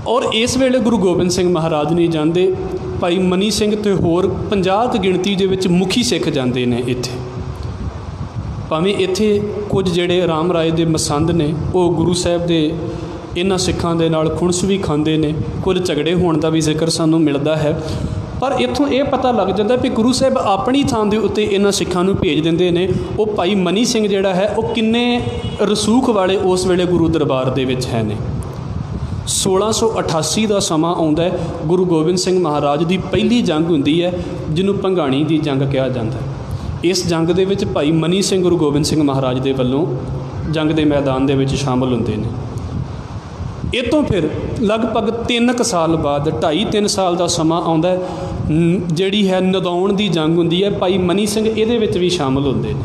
[SPEAKER 1] ਔਰ ਇਸ ਵੇਲੇ ਗੁਰੂ ਗੋਬਿੰਦ ਸਿੰਘ ਮਹਾਰਾਜ ਨਹੀਂ ਜਾਂਦੇ, ਭਾਈ ਮਨੀ ਸਿੰਘ ਤੇ ਹੋਰ 50 ਕੁ ਗਿਣਤੀ ਦੇ ਵਿੱਚ ਮੁਖੀ ਸਿੱਖ ਜਾਂਦੇ ਨੇ ਇੱਥੇ। ਭਾਵੇਂ ਇੱਥੇ ਕੁਝ ਜਿਹੜੇ ਰਾਮ ਰਾਏ ਦੇ ਮਸੰਦ ਨੇ, ਉਹ ਗੁਰੂ ਸਾਹਿਬ ਦੇ ਇਹਨਾਂ ਸਿੱਖਾਂ ਦੇ ਨਾਲ ਖੁਣਸ ਵੀ ਖਾਂਦੇ ਨੇ ਕੁਝ ਝਗੜੇ ਹੋਣ ਦਾ ਵੀ ਜ਼ਿਕਰ ਸਾਨੂੰ ਮਿਲਦਾ ਹੈ। ਪਰ ਇੱਥੋਂ ਇਹ ਪਤਾ ਲੱਗ ਜਾਂਦਾ ਵੀ ਗੁਰੂ ਸਾਹਿਬ ਆਪਣੀ ਥਾਂ ਦੇ ਉੱਤੇ ਇਹਨਾਂ ਸਿੱਖਾਂ ਨੂੰ ਭੇਜ ਦਿੰਦੇ ਨੇ, ਉਹ ਭਾਈ ਮਨੀ ਸਿੰਘ ਜਿਹੜਾ ਹੈ, ਉਹ ਕਿੰਨੇ ਰਸੂਖ ਵਾਲੇ ਉਸ ਵੇਲੇ ਗੁਰੂ ਦਰਬਾਰ ਦੇ ਵਿੱਚ ਹੈ ਨੇ। 1688 ਦਾ ਸਮਾਂ ਆਉਂਦਾ ਹੈ, ਗੁਰੂ ਗੋਬਿੰਦ ਸਿੰਘ ਮਹਾਰਾਜ ਦੀ ਪਹਿਲੀ ਜੰਗ ਹੁੰਦੀ ਹੈ, ਜਿਹਨੂੰ ਭੰਗਾਣੀ ਦੀ ਜੰਗ ਕਿਹਾ ਜਾਂਦਾ ਹੈ। ਇਸ ਜੰਗ ਦੇ ਵਿੱਚ ਭਾਈ ਮਨੀ ਸਿੰਘ ਗੁਰੂ ਗੋਬਿੰਦ ਸਿੰਘ ਮਹਾਰਾਜ ਦੇ ਵੱਲੋਂ ਜੰਗ ਦੇ ਮੈਦਾਨ ਦੇ ਵਿੱਚ ਸ਼ਾਮਲ ਹੁੰਦੇ ਨੇ। ਇਹ ਤੋਂ ਫਿਰ ਲਗਭਗ 3 ਕੁ ਸਾਲ ਬਾਅਦ 2.5 3 ਸਾਲ ਦਾ ਸਮਾਂ ਆਉਂਦਾ ਜਿਹੜੀ ਹੈ ਨਦੌਣ ਦੀ ਜੰਗ ਹੁੰਦੀ ਹੈ, ਭਾਈ ਮਨੀ ਸਿੰਘ ਇਹਦੇ ਵਿੱਚ ਵੀ ਸ਼ਾਮਲ ਹੁੰਦੇ ਨੇ।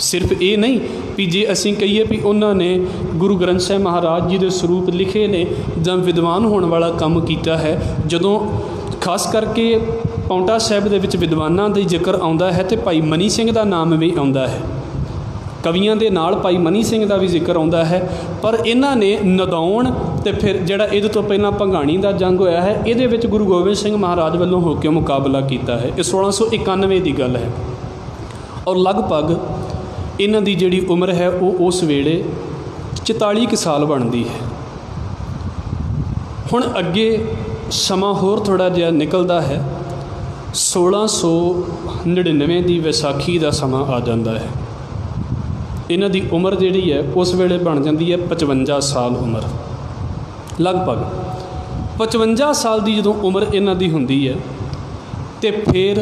[SPEAKER 1] ਸਿਰਫ ਇਹ ਨਹੀਂ ਵੀ ਜੇ ਅਸੀਂ ਕਹੀਏ ਵੀ ਉਹਨਾਂ ਨੇ ਗੁਰੂ ਗ੍ਰੰਥ ਸਾਹਿਬ ਮਹਾਰਾਜ ਜੀ ਦੇ ਸਰੂਪ ਲਿਖੇ ਨੇ ਜਾਂ ਵਿਦਵਾਨ ਹੋਣ ਵਾਲਾ ਕੰਮ ਕੀਤਾ ਹੈ, ਜਦੋਂ ਖਾਸ ਕਰਕੇ ਪੌਂਟਾ ਸਾਹਿਬ ਦੇ ਵਿੱਚ ਵਿਦਵਾਨਾਂ ਦਾ ਜ਼ਿਕਰ ਆਉਂਦਾ ਹੈ ਤੇ ਭਾਈ ਮਨੀ ਸਿੰਘ ਦਾ ਨਾਮ ਵੀ ਆਉਂਦਾ ਹੈ। ਕਵੀਆਂ ਦੇ ਨਾਲ ਭਾਈ ਮਨੀ ਸਿੰਘ ਦਾ ਵੀ ਜ਼ਿਕਰ ਆਉਂਦਾ ਹੈ, ਪਰ ਇਹਨਾਂ ਨੇ ਨਦੌਣ ਤੇ ਫਿਰ ਜਿਹੜਾ ਇਹਦੇ ਤੋਂ ਪਹਿਲਾਂ ਭੰਗਾਣੀ ਦਾ ਜੰਗ ਹੋਇਆ ਹੈ, ਇਹਦੇ ਵਿੱਚ ਗੁਰੂ ਗੋਬਿੰਦ ਸਿੰਘ ਮਹਾਰਾਜ ਵੱਲੋਂ ਹੋ ਕੇ ਮੁਕਾਬਲਾ ਕੀਤਾ ਹੈ। ਇਹ 1691 ਦੀ ਗੱਲ ਹੈ। ਔਰ ਲਗਭਗ ਇਹਨਾਂ ਦੀ ਜਿਹੜੀ ਉਮਰ ਹੈ, ਉਹ ਉਸ ਵੇਲੇ 44 ਕੁ ਸਾਲ ਬਣਦੀ ਹੈ। ਹੁਣ ਅੱਗੇ ਸਮਾਂ ਹੋਰ ਥੋੜਾ ਜਿਹਾ ਨਿਕਲਦਾ ਹੈ। 1699 ਦੀ ਵਿਸਾਖੀ ਦਾ ਸਮਾਂ ਆ ਜਾਂਦਾ ਹੈ। ਇਹਨਾਂ ਦੀ ਉਮਰ ਜਿਹੜੀ ਹੈ ਉਸ ਵੇਲੇ ਬਣ ਜਾਂਦੀ ਹੈ 55 ਸਾਲ ਉਮਰ। ਲਗਭਗ 55 ਸਾਲ ਦੀ ਜਦੋਂ ਉਮਰ ਇਹਨਾਂ ਦੀ ਹੁੰਦੀ ਹੈ ਤੇ ਫਿਰ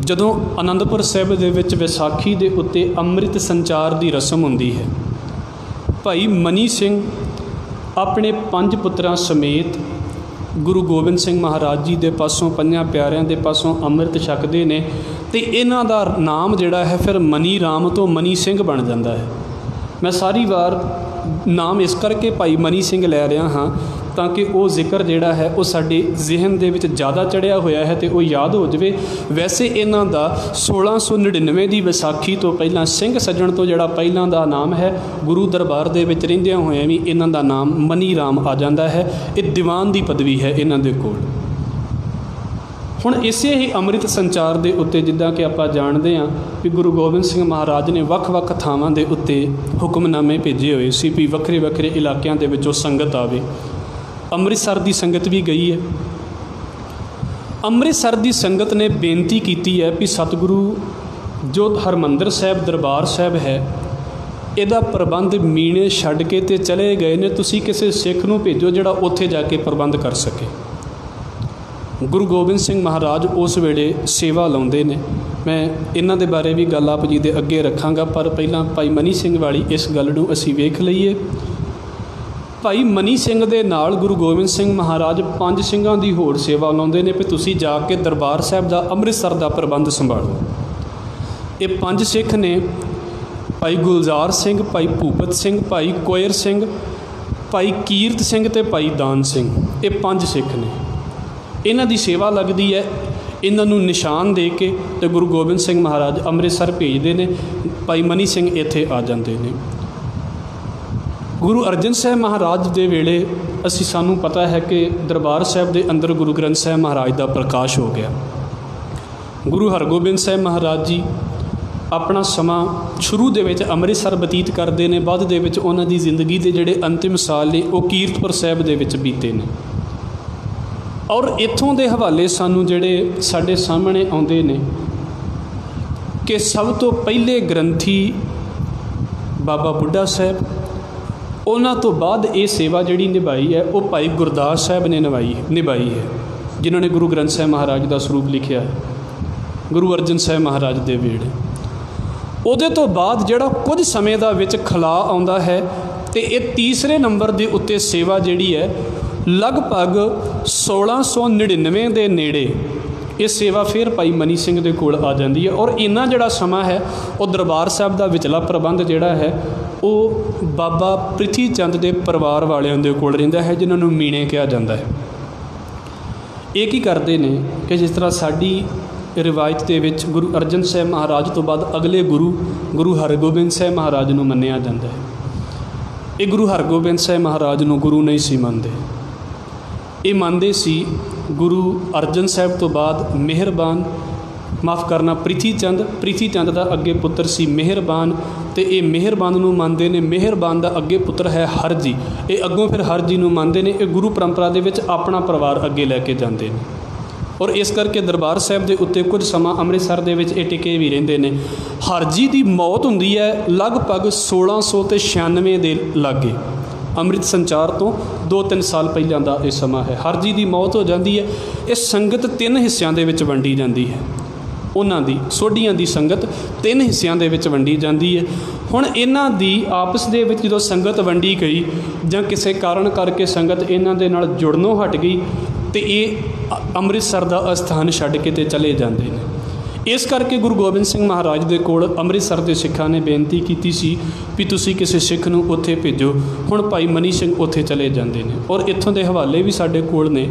[SPEAKER 1] ਜਦੋਂ ਆਨੰਦਪੁਰ ਸਾਹਿਬ ਦੇ ਵਿੱਚ ਵਿਸਾਖੀ ਦੇ ਉੱਤੇ ਅੰਮ੍ਰਿਤ ਸੰਚਾਰ ਦੀ ਰਸਮ ਹੁੰਦੀ ਹੈ, ਭਾਈ ਮਨੀ ਸਿੰਘ ਆਪਣੇ ਪੰਜ ਪੁੱਤਰਾਂ ਸਮੇਤ ਗੁਰੂ ਗੋਬਿੰਦ ਸਿੰਘ ਮਹਾਰਾਜ ਜੀ ਦੇ ਪਾਸੋਂ, ਪੰਜਾਂ ਪਿਆਰਿਆਂ ਦੇ ਪਾਸੋਂ ਅੰਮ੍ਰਿਤ ਛਕਦੇ ਨੇ ਤੇ ਇਹਨਾਂ ਦਾ ਨਾਮ ਜਿਹੜਾ ਹੈ ਫਿਰ ਮਨੀ ਰਾਮ ਤੋਂ ਮਨੀ ਸਿੰਘ ਬਣ ਜਾਂਦਾ ਹੈ। ਮੈਂ ਸਾਰੀ ਵਾਰ ਨਾਮ ਇਸ ਕਰਕੇ ਭਾਈ ਮਨੀ ਸਿੰਘ ਲੈ ਰਿਹਾ ਹਾਂ ਤਾਂ ਕਿ ਉਹ ਜ਼ਿਕਰ ਜਿਹੜਾ ਹੈ ਉਹ ਸਾਡੇ ਜ਼ਿਹਨ ਦੇ ਵਿੱਚ ਜ਼ਿਆਦਾ ਚੜਿਆ ਹੋਇਆ ਹੈ ਤੇ ਉਹ ਯਾਦ ਹੋ ਜਾਵੇ। ਵੈਸੇ ਇਹਨਾਂ ਦਾ 1699 ਦੀ ਵਿਸਾਖੀ ਤੋਂ ਪਹਿਲਾਂ ਸਿੰਘ ਸੱਜਣ ਤੋਂ ਜਿਹੜਾ ਪਹਿਲਾਂ ਦਾ ਨਾਮ ਹੈ, ਗੁਰੂ ਦਰਬਾਰ ਦੇ ਵਿੱਚ ਰਹਿੰਦਿਆਂ ਹੋਇਆਂ ਵੀ ਇਹਨਾਂ ਦਾ ਨਾਮ ਮਨੀ ਰਾਮ ਆ ਜਾਂਦਾ ਹੈ। ਇਹ ਦੀਵਾਨ ਦੀ ਪਦਵੀ ਹੈ ਇਹਨਾਂ ਦੇ ਕੋਲ। ਹੁਣ ਇਸੇ ਹੀ ਅੰਮ੍ਰਿਤ ਸੰਚਾਰ ਦੇ ਉੱਤੇ ਜਿੱਦਾਂ ਕਿ ਆਪਾਂ ਜਾਣਦੇ ਹਾਂ ਕਿ ਗੁਰੂ ਗੋਬਿੰਦ ਸਿੰਘ ਮਹਾਰਾਜ ਨੇ ਵੱਖ-ਵੱਖ ਥਾਵਾਂ ਦੇ ਉੱਤੇ ਹੁਕਮਨਾਮੇ ਭੇਜੇ ਹੋਏ ਸੀ ਵੀ ਵੱਖਰੇ ਵੱਖਰੇ ਇਲਾਕਿਆਂ ਦੇ ਵਿੱਚੋਂ ਸੰਗਤ ਆਵੇ। ਅੰਮ੍ਰਿਤਸਰ ਦੀ ਸੰਗਤ ਵੀ ਗਈ ਹੈ। ਅੰਮ੍ਰਿਤਸਰ ਦੀ ਸੰਗਤ ਨੇ ਬੇਨਤੀ ਕੀਤੀ ਹੈ ਕਿ ਸਤਿਗੁਰੂ ਜੋ ਹਰਮੰਦਰ ਸਾਹਿਬ, ਦਰਬਾਰ ਸਾਹਿਬ ਹੈ, ਇਹਦਾ ਪ੍ਰਬੰਧ ਮੀਣੇ ਛੱਡ ਕੇ ਤੇ ਚਲੇ ਗਏ ਨੇ। ਤੁਸੀਂ ਕਿਸੇ ਸਿੱਖ ਨੂੰ ਭੇਜੋ ਜਿਹੜਾ ਉੱਥੇ ਜਾ ਕੇ ਪ੍ਰਬੰਧ ਕਰ ਸਕੇ। ਗੁਰੂ ਗੋਬਿੰਦ ਸਿੰਘ ਮਹਾਰਾਜ ਉਸ ਵੇਲੇ ਸੇਵਾ ਲਾਉਂਦੇ ਨੇ। ਮੈਂ ਇਹਨਾਂ ਦੇ ਬਾਰੇ ਵੀ ਗੱਲ ਆਪ ਜੀ ਦੇ ਅੱਗੇ ਰੱਖਾਂਗਾ, ਪਰ ਪਹਿਲਾਂ ਭਾਈ ਮਨੀ ਸਿੰਘ ਵਾਲੀ ਇਸ ਗੱਲ ਨੂੰ ਅਸੀਂ ਵੇਖ ਲਈਏ। ਭਾਈ ਮਨੀ ਸਿੰਘ ਦੇ ਨਾਲ ਗੁਰੂ ਗੋਬਿੰਦ ਸਿੰਘ ਮਹਾਰਾਜ ਪੰਜ ਸਿੰਘਾਂ ਦੀ ਹੋਰ ਸੇਵਾ ਲਾਉਂਦੇ ਨੇ, ਵੀ ਤੁਸੀਂ ਜਾ ਕੇ ਦਰਬਾਰ ਸਾਹਿਬ ਦਾ ਅੰਮ੍ਰਿਤਸਰ ਦਾ ਪ੍ਰਬੰਧ ਸੰਭਾਲੋ। ਇਹ ਪੰਜ ਸਿੱਖ ਨੇ, ਭਾਈ ਗੁਲਜ਼ਾਰ ਸਿੰਘ, ਭਾਈ ਭੂਪਤ ਸਿੰਘ, ਭਾਈ ਕੋਇਰ ਸਿੰਘ, ਭਾਈ ਕੀਰਤ ਸਿੰਘ ਤੇ ਭਾਈ ਦਾਨ ਸਿੰਘ। ਇਹ ਪੰਜ ਸਿੱਖ ਨੇ। ਇਹਨਾਂ ਦੀ ਸੇਵਾ ਲੱਗਦੀ ਹੈ। ਇਹਨਾਂ ਨੂੰ ਨਿਸ਼ਾਨ ਦੇ ਕੇ ਤੇ ਗੁਰੂ ਗੋਬਿੰਦ ਸਿੰਘ ਮਹਾਰਾਜ ਅੰਮ੍ਰਿਤਸਰ ਭੇਜਦੇ ਨੇ। ਭਾਈ ਮਨੀ ਸਿੰਘ ਇੱਥੇ ਆ ਜਾਂਦੇ ਨੇ। ਗੁਰੂ ਅਰਜਨ ਸਾਹਿਬ ਮਹਾਰਾਜ ਦੇ ਵੇਲੇ ਅਸੀਂ ਸਾਨੂੰ ਪਤਾ ਹੈ ਕਿ ਦਰਬਾਰ ਸਾਹਿਬ ਦੇ ਅੰਦਰ ਗੁਰੂ ਗ੍ਰੰਥ ਸਾਹਿਬ ਮਹਾਰਾਜ ਦਾ ਪ੍ਰਕਾਸ਼ ਹੋ ਗਿਆ। ਗੁਰੂ ਹਰਗੋਬਿੰਦ ਸਾਹਿਬ ਮਹਾਰਾਜ ਜੀ ਆਪਣਾ ਸਮਾਂ ਸ਼ੁਰੂ ਦੇ ਵਿੱਚ ਅੰਮ੍ਰਿਤਸਰ ਬਤੀਤ ਕਰਦੇ ਨੇ। ਬਾਅਦ ਦੇ ਵਿੱਚ ਉਹਨਾਂ ਦੀ ਜ਼ਿੰਦਗੀ ਦੇ ਜਿਹੜੇ ਅੰਤਿਮ ਸਾਲ ਨੇ, ਉਹ ਕੀਰਤਪੁਰ ਸਾਹਿਬ ਦੇ ਵਿੱਚ ਬੀਤੇ ਨੇ। ਔਰ ਇੱਥੋਂ ਦੇ ਹਵਾਲੇ ਸਾਨੂੰ ਜਿਹੜੇ ਸਾਡੇ ਸਾਹਮਣੇ ਆਉਂਦੇ ਨੇ ਕਿ ਸਭ ਤੋਂ ਪਹਿਲੇ ਗ੍ਰੰਥੀ ਬਾਬਾ ਬੁੱਢਾ ਸਾਹਿਬ, ਉਹਨਾਂ ਤੋਂ ਬਾਅਦ ਇਹ ਸੇਵਾ ਜਿਹੜੀ ਨਿਭਾਈ ਹੈ, ਉਹ ਭਾਈ ਗੁਰਦਾਸ ਸਾਹਿਬ ਨੇ ਨਿਭਾਈ ਨਿਭਾਈ ਹੈ, ਜਿਨ੍ਹਾਂ ਨੇ ਗੁਰੂ ਗ੍ਰੰਥ ਸਾਹਿਬ ਮਹਾਰਾਜ ਦਾ ਸਰੂਪ ਲਿਖਿਆ ਗੁਰੂ ਅਰਜਨ ਸਾਹਿਬ ਮਹਾਰਾਜ ਦੇ ਵੇਲੇ ਉਹਦੇ ਤੋਂ ਬਾਅਦ ਜਿਹੜਾ ਕੁਝ ਸਮੇਂ ਦਾ ਵਿੱਚ ਖਲਾ ਆਉਂਦਾ ਹੈ, ਤੇ ਇਹ ਤੀਸਰੇ ਨੰਬਰ ਦੇ ਉੱਤੇ ਸੇਵਾ ਜਿਹੜੀ ਹੈ ਲਗਭਗ 1699 ਦੇ ਨੇੜੇ ਇਹ ਸੇਵਾ ਫਿਰ ਭਾਈ ਮਨੀ ਸਿੰਘ ਦੇ ਕੋਲ ਆ ਜਾਂਦੀ ਹੈ। ਔਰ ਇਹਨਾਂ ਜਿਹੜਾ ਸਮਾਂ ਹੈ, ਉਹ ਦਰਬਾਰ ਸਾਹਿਬ ਦਾ ਵਿਚਲਾ ਪ੍ਰਬੰਧ ਜਿਹੜਾ ਹੈ, ਉਹ ਬਾਬਾ ਪ੍ਰਿਥੀ ਚੰਦ ਦੇ ਪਰਿਵਾਰ ਵਾਲਿਆਂ ਦੇ ਕੋਲ ਰਹਿੰਦਾ ਹੈ, ਜਿਨ੍ਹਾਂ ਨੂੰ ਮੀਣੇ ਕਿਹਾ ਜਾਂਦਾ ਹੈ। ਇਹ ਕੀ ਕਰਦੇ ਨੇ ਕਿ ਜਿਸ ਤਰ੍ਹਾਂ ਸਾਡੀ ਰਿਵਾਇਤ ਦੇ ਵਿੱਚ ਗੁਰੂ ਅਰਜਨ ਸਾਹਿਬ ਮਹਾਰਾਜ ਤੋਂ ਬਾਅਦ ਅਗਲੇ ਗੁਰੂ ਗੁਰੂ ਹਰਗੋਬਿੰਦ ਸਾਹਿਬ ਮਹਾਰਾਜ ਨੂੰ ਮੰਨਿਆ ਜਾਂਦਾ ਹੈ। ਇਹ ਗੁਰੂ ਹਰਗੋਬਿੰਦ ਸਾਹਿਬ ਮਹਾਰਾਜ ਨੂੰ ਗੁਰੂ ਨਹੀਂ ਸੀ ਮੰਨਦੇ। ਇਹ ਮੰਨਦੇ ਸੀ, ਗੁਰੂ ਅਰਜਨ ਸਾਹਿਬ ਤੋਂ ਬਾਅਦ ਮਿਹਰਬਾਨ, ਮਾਫ ਕਰਨਾ ਪ੍ਰਿਥੀ ਚੰਦ ਪ੍ਰਿਥੀ ਚੰਦ ਦਾ ਅੱਗੇ ਪੁੱਤਰ ਸੀ ਮਿਹਰਬਾਨ, ਤੇ ਇਹ ਮਿਹਰਬਾਨ ਨੂੰ ਮੰਨਦੇ ਨੇ, ਮਿਹਰਬਾਨ ਦਾ ਅੱਗੇ ਪੁੱਤਰ ਹੈ ਹਰਜੀ। ਇਹ ਅੱਗੋਂ ਫਿਰ ਹਰਜੀ ਨੂੰ ਮੰਨਦੇ ਨੇ, ਇਹ ਗੁਰੂ ਪਰੰਪਰਾ ਦੇ ਵਿੱਚ ਆਪਣਾ ਪਰਿਵਾਰ ਅੱਗੇ ਲੈ ਕੇ ਜਾਂਦੇ ਨੇ। ਔਰ ਇਸ ਕਰਕੇ ਦਰਬਾਰ ਸਾਹਿਬ ਦੇ ਉੱਤੇ ਕੁਝ ਸਮਾਂ ਅੰਮ੍ਰਿਤਸਰ ਦੇ ਵਿੱਚ ਇਹ ਟਿਕੇ ਵੀ ਰਹਿੰਦੇ ਨੇ। ਹਰਜੀ ਦੀ ਮੌਤ ਹੁੰਦੀ ਹੈ ਲਗਭਗ 1600 ਤੇ 96 ਦੇ ਲਾਗੇ। ਅੰਮ੍ਰਿਤ ਸੰਚਾਰ ਤੋਂ 2-3 ਸਾਲ ਪਹਿਲਾਂ ਦਾ ਇਹ ਸਮਾਂ ਹੈ। ਹਰਜੀ ਦੀ ਮੌਤ ਹੋ ਜਾਂਦੀ ਹੈ। ਇਹ ਸੰਗਤ ਤਿੰਨ ਹਿੱਸਿਆਂ ਦੇ ਵਿੱਚ ਵੰਡੀ ਜਾਂਦੀ ਹੈ। ਉਹਨਾਂ ਦੀ, ਸੋਢੀਆਂ ਦੀ ਸੰਗਤ ਤਿੰਨ ਹਿੱਸਿਆਂ ਦੇ ਵਿੱਚ ਵੰਡੀ ਜਾਂਦੀ ਹੈ। ਹੁਣ ਇਹਨਾਂ ਦੀ ਆਪਸ ਦੇ ਵਿੱਚ ਜਦੋਂ ਸੰਗਤ ਵੰਡੀ ਗਈ ਜਾਂ ਕਿਸੇ ਕਾਰਨ ਕਰਕੇ ਸੰਗਤ ਇਹਨਾਂ ਦੇ ਨਾਲ ਜੁੜਨੋਂ ਹਟ ਗਈ ਤੇ ਇਹ ਅੰਮ੍ਰਿਤਸਰ ਦਾ ਅਸਥਾਨ ਛੱਡ ਕੇ ਤੇ ਚਲੇ ਜਾਂਦੇ ਨੇ। ਇਸ ਕਰਕੇ ਗੁਰੂ ਗੋਬਿੰਦ ਸਿੰਘ ਮਹਾਰਾਜ ਦੇ ਕੋਲ ਅੰਮ੍ਰਿਤਸਰ ਦੇ ਸਿੱਖਾਂ ਨੇ ਬੇਨਤੀ ਕੀਤੀ ਸੀ ਵੀ ਤੁਸੀਂ ਕਿਸੇ ਸਿੱਖ ਨੂੰ ਉੱਥੇ ਭੇਜੋ। ਹੁਣ ਭਾਈ ਮਨੀ ਸਿੰਘ ਉੱਥੇ ਚਲੇ ਜਾਂਦੇ ਨੇ ਔਰ ਇੱਥੋਂ ਦੇ ਹਵਾਲੇ ਵੀ ਸਾਡੇ ਕੋਲ ਨੇ।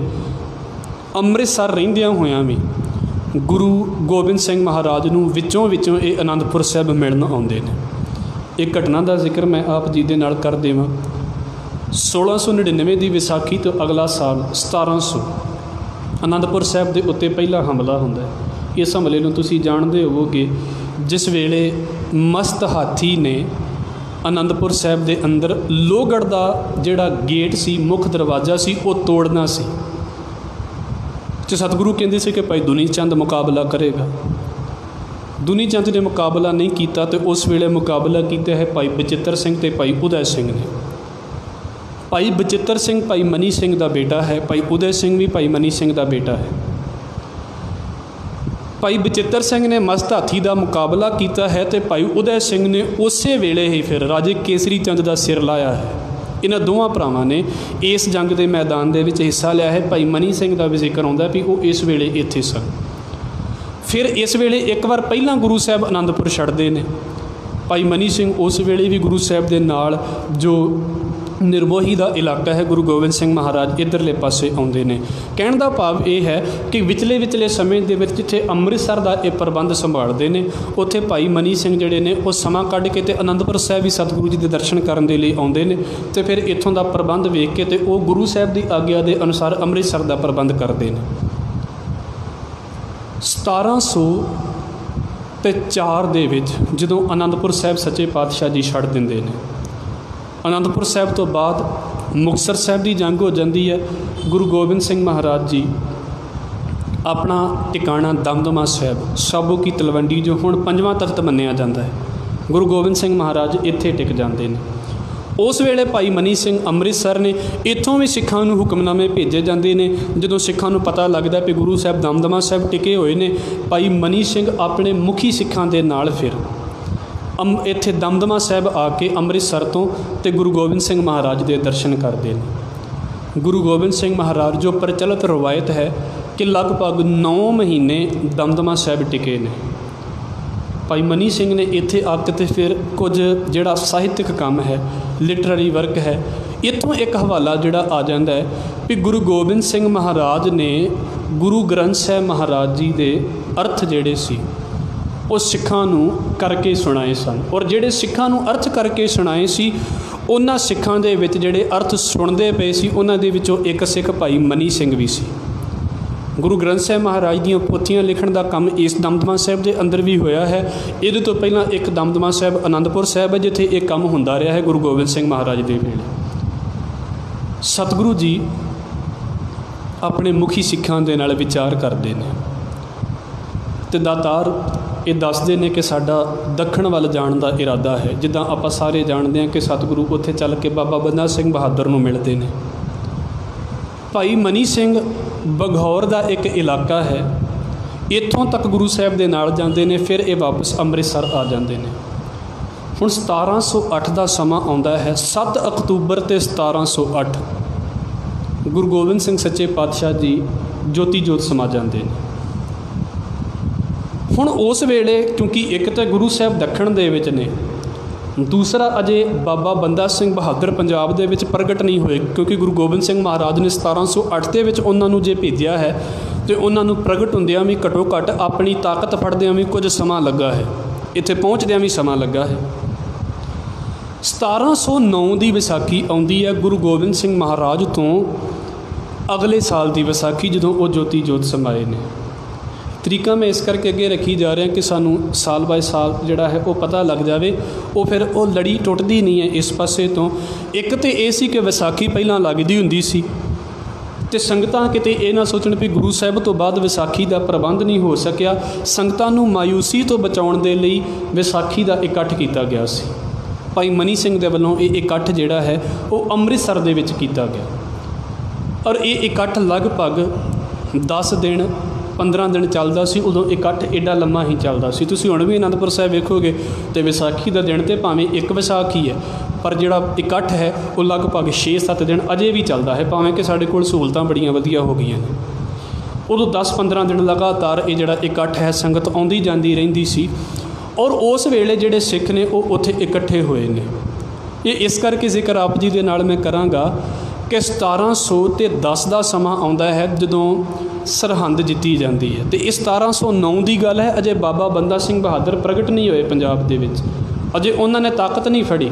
[SPEAKER 1] ਅੰਮ੍ਰਿਤਸਰ ਰਹਿੰਦਿਆਂ ਹੋਇਆਂ ਵੀ ਗੁਰੂ ਗੋਬਿੰਦ ਸਿੰਘ ਮਹਾਰਾਜ ਨੂੰ ਵਿੱਚੋਂ ਵਿੱਚੋਂ ਇਹ ਆਨੰਦਪੁਰ ਸਾਹਿਬ ਮਿਲਣ ਆਉਂਦੇ ਨੇ। ਇਹ ਘਟਨਾ ਦਾ ਜ਼ਿਕਰ ਮੈਂ ਆਪ ਜੀ ਦੇ ਨਾਲ ਕਰ ਦੇਵਾਂ। 1699 ਦੀ ਵਿਸਾਖੀ ਤੋਂ ਅਗਲਾ ਸਾਲ 1700 ਅਨੰਦਪੁਰ ਸਾਹਿਬ ਦੇ ਉੱਤੇ ਪਹਿਲਾ ਹਮਲਾ ਹੁੰਦਾ ਹੈ। ਇਸ ਹਮਲੇ ਨੂੰ ਤੁਸੀਂ ਜਾਣਦੇ ਹੋਵੋਗੇ, ਜਿਸ ਵੇਲੇ ਮਸਤ ਹਾਥੀ ਨੇ ਆਨੰਦਪੁਰ ਸਾਹਿਬ ਦੇ ਅੰਦਰ ਲੋਹਗੜ੍ਹ ਦਾ ਜਿਹੜਾ ਗੇਟ ਸੀ, ਮੁੱਖ ਦਰਵਾਜ਼ਾ ਸੀ, ਉਹ ਤੋੜਨਾ ਸੀ। ਤੇ ਸਤਿਗੁਰੂ ਕਹਿੰਦੇ ਸੀ ਕਿ ਭਾਈ ਦੁਨੀ ਚੰਦ ਮੁਕਾਬਲਾ ਕਰੇਗਾ। ਦੁਨੀ ਚੰਦ ਨੇ ਮੁਕਾਬਲਾ ਨਹੀਂ ਕੀਤਾ ਤੇ ਉਸ ਵੇਲੇ ਮੁਕਾਬਲਾ ਕੀਤਾ ਹੈ ਭਾਈ ਬਚਿੱਤਰ ਸਿੰਘ ਤੇ ਭਾਈ ਉਦੈ ਸਿੰਘ ਨੇ। ਭਾਈ ਬਚਿੱਤਰ ਸਿੰਘ, ਭਾਈ ਮਨੀ ਸਿੰਘ ਦਾ ਬੇਟਾ ਹੈ, ਭਾਈ ਉਦੈ ਸਿੰਘ ਵੀ ਭਾਈ ਮਨੀ ਸਿੰਘ ਦਾ ਬੇਟਾ ਹੈ। ਭਾਈ ਬਚਿੱਤਰ ਸਿੰਘ ਨੇ ਮਸਤ ਹਾਥੀ ਦਾ ਮੁਕਾਬਲਾ ਕੀਤਾ ਹੈ ਤੇ ਭਾਈ ਉਦੈ ਸਿੰਘ ਨੇ ਉਸੇ ਵੇਲੇ ਹੀ ਫਿਰ ਰਾਜੇ ਕੇਸਰੀ ਚੰਦ ਦਾ ਸਿਰ ਲਾਇਆ ਹੈ। ਇਹਨਾਂ ਦੋਵਾਂ ਭਰਾਵਾਂ ਨੇ ਇਸ ਜੰਗ ਦੇ ਮੈਦਾਨ ਦੇ ਵਿੱਚ ਹਿੱਸਾ ਲਿਆ ਹੈ। ਭਾਈ ਮਨੀ ਸਿੰਘ ਦਾ ਵੀ ਜ਼ਿਕਰ ਆਉਂਦਾ ਵੀ ਉਹ ਇਸ ਵੇਲੇ ਇੱਥੇ ਸਨ। ਫਿਰ ਇਸ ਵੇਲੇ ਇੱਕ ਵਾਰ ਪਹਿਲਾਂ ਗੁਰੂ ਸਾਹਿਬ ਆਨੰਦਪੁਰ ਛੱਡਦੇ ਨੇ। ਭਾਈ ਮਨੀ ਸਿੰਘ ਉਸ ਵੇਲੇ ਵੀ ਗੁਰੂ ਸਾਹਿਬ ਦੇ ਨਾਲ ਜੋ ਨਿਰਮੋਹੀ ਦਾ ਇਲਾਕਾ ਹੈ, ਗੁਰੂ ਗੋਬਿੰਦ ਸਿੰਘ ਮਹਾਰਾਜ ਇਧਰਲੇ ਪਾਸੇ ਆਉਂਦੇ ਨੇ। ਕਹਿਣ ਦਾ ਭਾਵ ਇਹ ਹੈ ਕਿ ਵਿਚਲੇ ਵਿਚਲੇ ਸਮੇਂ ਦੇ ਵਿੱਚ ਜਿੱਥੇ ਅੰਮ੍ਰਿਤਸਰ ਦਾ ਇਹ ਪ੍ਰਬੰਧ ਸੰਭਾਲਦੇ ਨੇ, ਉੱਥੇ ਭਾਈ ਮਨੀ ਸਿੰਘ ਜਿਹੜੇ ਨੇ ਉਹ ਸਮਾਂ ਕੱਢ ਕੇ ਤੇ ਅਨੰਦਪੁਰ ਸਾਹਿਬ ਵੀ ਸਤਿਗੁਰੂ ਜੀ ਦੇ ਦਰਸ਼ਨ ਕਰਨ ਦੇ ਲਈ ਆਉਂਦੇ ਨੇ ਤੇ ਫਿਰ ਇੱਥੋਂ ਦਾ ਪ੍ਰਬੰਧ ਵੇਖ ਕੇ ਤੇ ਉਹ ਗੁਰੂ ਸਾਹਿਬ ਦੀ ਆਗਿਆ ਦੇ ਅਨੁਸਾਰ ਅੰਮ੍ਰਿਤਸਰ ਦਾ ਪ੍ਰਬੰਧ ਕਰਦੇ ਨੇ। 1700 ਤੇ 4 ਦੇ ਵਿੱਚ ਜਦੋਂ ਅਨੰਦਪੁਰ ਸਾਹਿਬ ਸੱਚੇ ਪਾਤਸ਼ਾਹ ਜੀ ਛੱਡ ਦਿੰਦੇ ਨੇ। ਅਨੰਦਪੁਰ ਸਾਹਿਬ ਤੋਂ ਬਾਅਦ ਮੁਕਤਸਰ ਸਾਹਿਬ ਦੀ ਜੰਗ ਹੋ ਜਾਂਦੀ ਹੈ। ਗੁਰੂ ਗੋਬਿੰਦ ਸਿੰਘ ਮਹਾਰਾਜ ਜੀ ਆਪਣਾ ਟਿਕਾਣਾ ਦਮਦਮਾ ਸਾਹਿਬ, ਸਾਬੋ ਕੀ ਤਲਵੰਡੀ ਜੋ ਹੁਣ ਪੰਜਵਾਂ ਤਖਤ ਮੰਨਿਆ ਜਾਂਦਾ ਹੈ। ਗੁਰੂ ਗੋਬਿੰਦ ਸਿੰਘ ਮਹਾਰਾਜ ਇੱਥੇ ਟਿਕ ਜਾਂਦੇ ਨੇ। ਉਸ ਵੇਲੇ ਭਾਈ ਮਨੀ ਸਿੰਘ ਅੰਮ੍ਰਿਤਸਰ ਨੇ ਇੱਥੋਂ ਵੀ ਸਿੱਖਾਂ ਨੂੰ ਹੁਕਮਨਾਮੇ ਭੇਜੇ ਜਾਂਦੇ ਨੇ। ਜਦੋਂ ਸਿੱਖਾਂ ਨੂੰ ਪਤਾ ਲੱਗਦਾ ਕਿ ਗੁਰੂ ਸਾਹਿਬ ਦਮਦਮਾ ਸਾਹਿਬ ਟਿਕੇ ਹੋਏ ਨੇ, ਭਾਈ ਮਨੀ ਸਿੰਘ ਆਪਣੇ ਮੁਖੀ ਸਿੱਖਾਂ ਦੇ ਨਾਲ ਫਿਰ ਅਮ ਇੱਥੇ ਦਮਦਮਾ ਸਾਹਿਬ ਆ ਕੇ ਅੰਮ੍ਰਿਤਸਰ ਤੋਂ ਤੇ ਗੁਰੂ ਗੋਬਿੰਦ ਸਿੰਘ ਮਹਾਰਾਜ ਦੇ ਦਰਸ਼ਨ ਕਰਦੇ ਨੇ। ਗੁਰੂ ਗੋਬਿੰਦ ਸਿੰਘ ਮਹਾਰਾਜ ਜੋ ਪ੍ਰਚਲਿਤ ਰਵਾਇਤ ਹੈ ਕਿ ਲਗਭਗ 9 ਮਹੀਨੇ ਦਮਦਮਾ ਸਾਹਿਬ ਟਿਕੇ ਨੇ। ਭਾਈ ਮਨੀ ਸਿੰਘ ਨੇ ਇੱਥੇ ਆ ਕੇ ਤੇ ਫਿਰ ਕੁਝ ਜਿਹੜਾ ਸਾਹਿਤਕ ਕੰਮ ਹੈ ਲਿਟਰਰੀ ਵਰਕ ਹੈ, ਇੱਥੋਂ ਇੱਕ ਹਵਾਲਾ ਜਿਹੜਾ ਆ ਜਾਂਦਾ ਹੈ ਕਿ ਗੁਰੂ ਗੋਬਿੰਦ ਸਿੰਘ ਮਹਾਰਾਜ ਨੇ ਗੁਰੂ ਗ੍ਰੰਥ ਸਾਹਿਬ ਮਹਾਰਾਜ ਜੀ ਦੇ ਅਰਥ ਜਿਹੜੇ ਸੀ, ਉਹ ਸਿੱਖਾਂ ਨੂੰ ਕਰਕੇ ਸੁਣਾਏ ਸਨ। ਔਰ ਜਿਹੜੇ ਸਿੱਖਾਂ ਨੂੰ ਅਰਥ ਕਰਕੇ ਸੁਣਾਏ ਸੀ, ਉਹਨਾਂ ਸਿੱਖਾਂ ਦੇ ਵਿੱਚ ਜਿਹੜੇ ਅਰਥ ਸੁਣਦੇ ਪਏ ਸੀ, ਉਹਨਾਂ ਦੇ ਵਿੱਚੋਂ ਇੱਕ ਸਿੱਖ ਭਾਈ ਮਨੀ ਸਿੰਘ ਵੀ ਸੀ। ਗੁਰੂ ਗ੍ਰੰਥ ਸਾਹਿਬ ਮਹਾਰਾਜ ਦੀਆਂ ਪੋਥੀਆਂ ਲਿਖਣ ਦਾ ਕੰਮ ਇਸ ਦਮਦਮਾ ਸਾਹਿਬ ਦੇ ਅੰਦਰ ਵੀ ਹੋਇਆ ਹੈ। ਇਹਦੇ ਤੋਂ ਪਹਿਲਾਂ ਇੱਕ ਦਮਦਮਾ ਸਾਹਿਬ ਆਨੰਦਪੁਰ ਸਾਹਿਬ ਹੈ, ਜਿੱਥੇ ਇਹ ਕੰਮ ਹੁੰਦਾ ਰਿਹਾ ਹੈ ਗੁਰੂ ਗੋਬਿੰਦ ਸਿੰਘ ਮਹਾਰਾਜ ਦੇ ਵੇਲੇ। ਸਤਿਗੁਰੂ ਜੀ ਆਪਣੇ ਮੁਖੀ ਸਿੱਖਾਂ ਦੇ ਨਾਲ ਵਿਚਾਰ ਕਰਦੇ ਨੇ ਤੇ ਦਾਤਾਰ ਇਹ ਦੱਸਦੇ ਨੇ ਕਿ ਸਾਡਾ ਦੱਖਣ ਵੱਲ ਜਾਣ ਦਾ ਇਰਾਦਾ ਹੈ। ਜਿੱਦਾਂ ਆਪਾਂ ਸਾਰੇ ਜਾਣਦੇ ਹਾਂ ਕਿ ਸਤਿਗੁਰੂ ਉੱਥੇ ਚੱਲ ਕੇ ਬਾਬਾ ਬੰਦਾ ਸਿੰਘ ਬਹਾਦਰ ਨੂੰ ਮਿਲਦੇ ਨੇ। ਭਾਈ ਮਨੀ ਸਿੰਘ ਬਘੌਰ ਦਾ ਇੱਕ ਇਲਾਕਾ ਹੈ। ਇੱਥੋਂ ਤੱਕ ਗੁਰੂ ਸਾਹਿਬ ਦੇ ਨਾਲ ਜਾਂਦੇ ਨੇ, ਫਿਰ ਇਹ ਵਾਪਸ ਅੰਮ੍ਰਿਤਸਰ ਆ ਜਾਂਦੇ ਨੇ। ਹੁਣ 1708 ਦਾ ਸਮਾਂ ਆਉਂਦਾ ਹੈ 7 ਅਕਤੂਬਰ ਤੇ 1708 ਗੁਰੂ ਗੋਬਿੰਦ ਸਿੰਘ ਸੱਚੇ ਪਾਤਸ਼ਾਹ ਜੀ ਜੋਤੀ ਜੋਤ ਸਮਾ ਜਾਂਦੇ ਨੇ। ਹੁਣ ਉਸ ਵੇਲੇ, ਕਿਉਂਕਿ ਇੱਕ ਤਾਂ ਗੁਰੂ ਸਾਹਿਬ ਦੱਖਣ ਦੇ ਵਿੱਚ ਨੇ ਦੂਸਰਾ, ਅਜੇ ਬਾਬਾ ਬੰਦਾ ਸਿੰਘ ਬਹਾਦਰ ਪੰਜਾਬ ਦੇ ਵਿੱਚ ਪ੍ਰਗਟ ਨਹੀਂ ਹੋਏ ਕਿਉਂਕਿ ਗੁਰੂ ਗੋਬਿੰਦ ਸਿੰਘ ਮਹਾਰਾਜ ਨੇ 1708 ਦੇ ਵਿੱਚ ਉਹਨਾਂ ਨੂੰ ਜੇ ਭੇਜਿਆ ਹੈ ਤੇ ਉਹਨਾਂ ਨੂੰ ਪ੍ਰਗਟ ਹੁੰਦਿਆਂ ਵੀ ਘਟੋ ਘਟ ਆਪਣੀ ਤਾਕਤ ਫੜਦਿਆਂ ਵੀ ਕੁਝ ਸਮਾਂ ਲੱਗਾ ਹੈ। ਇੱਥੇ ਪਹੁੰਚਦਿਆਂ ਵੀ ਸਮਾਂ ਲੱਗਾ ਹੈ। 1709 ਦੀ ਵਿਸਾਖੀ ਆਉਂਦੀ ਹੈ ਗੁਰੂ ਗੋਬਿੰਦ ਸਿੰਘ ਮਹਾਰਾਜ ਤੋਂ ਅਗਲੇ ਸਾਲ ਦੀ ਵਿਸਾਖੀ, ਜਦੋਂ ਉਹ ਜੋਤੀ ਜੋਤ ਸਮਾਏ ਨੇ। ਤਰੀਕਾ ਮੈਂ ਇਸ ਕਰਕੇ ਅੱਗੇ ਰੱਖੀ ਜਾ ਰਿਹਾ ਕਿ ਸਾਨੂੰ ਸਾਲ ਬਾਏ ਸਾਲ ਜਿਹੜਾ ਹੈ ਉਹ ਪਤਾ ਲੱਗ ਜਾਵੇ, ਉਹ ਫਿਰ ਉਹ ਲੜੀ ਟੁੱਟਦੀ ਨਹੀਂ ਹੈ ਇਸ ਪਾਸੇ ਤੋਂ। ਇੱਕ ਤੇ ਇਹ ਸੀ ਕਿ ਵਿਸਾਖੀ ਪਹਿਲਾਂ ਲੱਗਦੀ ਹੁੰਦੀ ਸੀ ਤੇ ਸੰਗਤਾਂ ਕਿਤੇ ਇਹ ਨਾ ਸੋਚਣ ਵੀ ਗੁਰੂ ਸਾਹਿਬ ਤੋਂ ਬਾਅਦ ਵਿਸਾਖੀ ਦਾ ਪ੍ਰਬੰਧ ਨਹੀਂ ਹੋ ਸਕਿਆ। ਸੰਗਤਾਂ ਨੂੰ ਮਾਇੂਸੀ ਤੋਂ ਬਚਾਉਣ ਦੇ ਲਈ ਵਿਸਾਖੀ ਦਾ ਇਕੱਠ ਕੀਤਾ ਗਿਆ ਸੀ। ਭਾਈ ਮਨੀ ਸਿੰਘ ਦੇ ਵੱਲੋਂ ਇਹ ਇਕੱਠ ਜਿਹੜਾ ਹੈ, ਉਹ ਅੰਮ੍ਰਿਤਸਰ ਦੇ ਵਿੱਚ ਕੀਤਾ ਗਿਆ। ਔਰ ਇਹ ਇਕੱਠ ਲਗਭਗ 10 ਦਿਨ 15 ਦਿਨ ਚੱਲਦਾ ਸੀ, ਉਦੋਂ ਇਕੱਠ ਐਡਾ ਲੰਮਾ ਹੀ ਚੱਲਦਾ ਸੀ। ਤੁਸੀਂ ਹੁਣ ਵੀ ਅਨੰਦਪੁਰ ਸਾਹਿਬ ਵੇਖੋਗੇ ਤੇ ਵਿਸਾਖੀ ਦਾ ਦਿਨ ਤੇ ਭਾਵੇਂ ਇੱਕ ਵਿਸਾਖੀ ਹੈ ਪਰ ਜਿਹੜਾ ਇਕੱਠ ਹੈ, ਉਹ ਲਗਭਗ 6-7 ਦਿਨ ਅਜੇ ਵੀ ਚੱਲਦਾ ਹੈ, ਭਾਵੇਂ ਕਿ ਸਾਡੇ ਕੋਲ ਸਹੂਲਤਾਂ ਬੜੀਆਂ ਵਧੀਆ ਹੋ ਗਈਆਂ ਨੇ। ਉਦੋਂ 10-15 ਦਿਨ ਲਗਾਤਾਰ ਇਹ ਜਿਹੜਾ ਇਕੱਠ ਹੈ, ਸੰਗਤ ਆਉਂਦੀ ਜਾਂਦੀ ਰਹਿੰਦੀ ਸੀ ਔਰ ਉਸ ਵੇਲੇ ਜਿਹੜੇ ਸਿੱਖ ਨੇ, ਉਹ ਉੱਥੇ ਇਕੱਠੇ ਹੋਏ ਨੇ। ਇਹ ਇਸ ਕਰਕੇ ਜ਼ਿਕਰ ਆਪ ਜੀ ਦੇ ਨਾਲ ਮੈਂ ਕਰਾਂਗਾ ਕਿ 1700 ਤੇ 10 ਦਾ ਸਮਾਂ ਆਉਂਦਾ ਹੈ, ਜਦੋਂ ਸਰਹੰਦ ਜਿੱਤੀ ਜਾਂਦੀ ਹੈ। ਤੇ ਇਹ 1709 ਦੀ ਗੱਲ ਹੈ, ਅਜੇ ਬਾਬਾ ਬੰਦਾ ਸਿੰਘ ਬਹਾਦਰ ਪ੍ਰਗਟ ਨਹੀਂ ਹੋਏ ਪੰਜਾਬ ਦੇ ਵਿੱਚ। ਅਜੇ ਉਹਨਾਂ ਨੇ ਤਾਕਤ ਨਹੀਂ ਫੜੀ।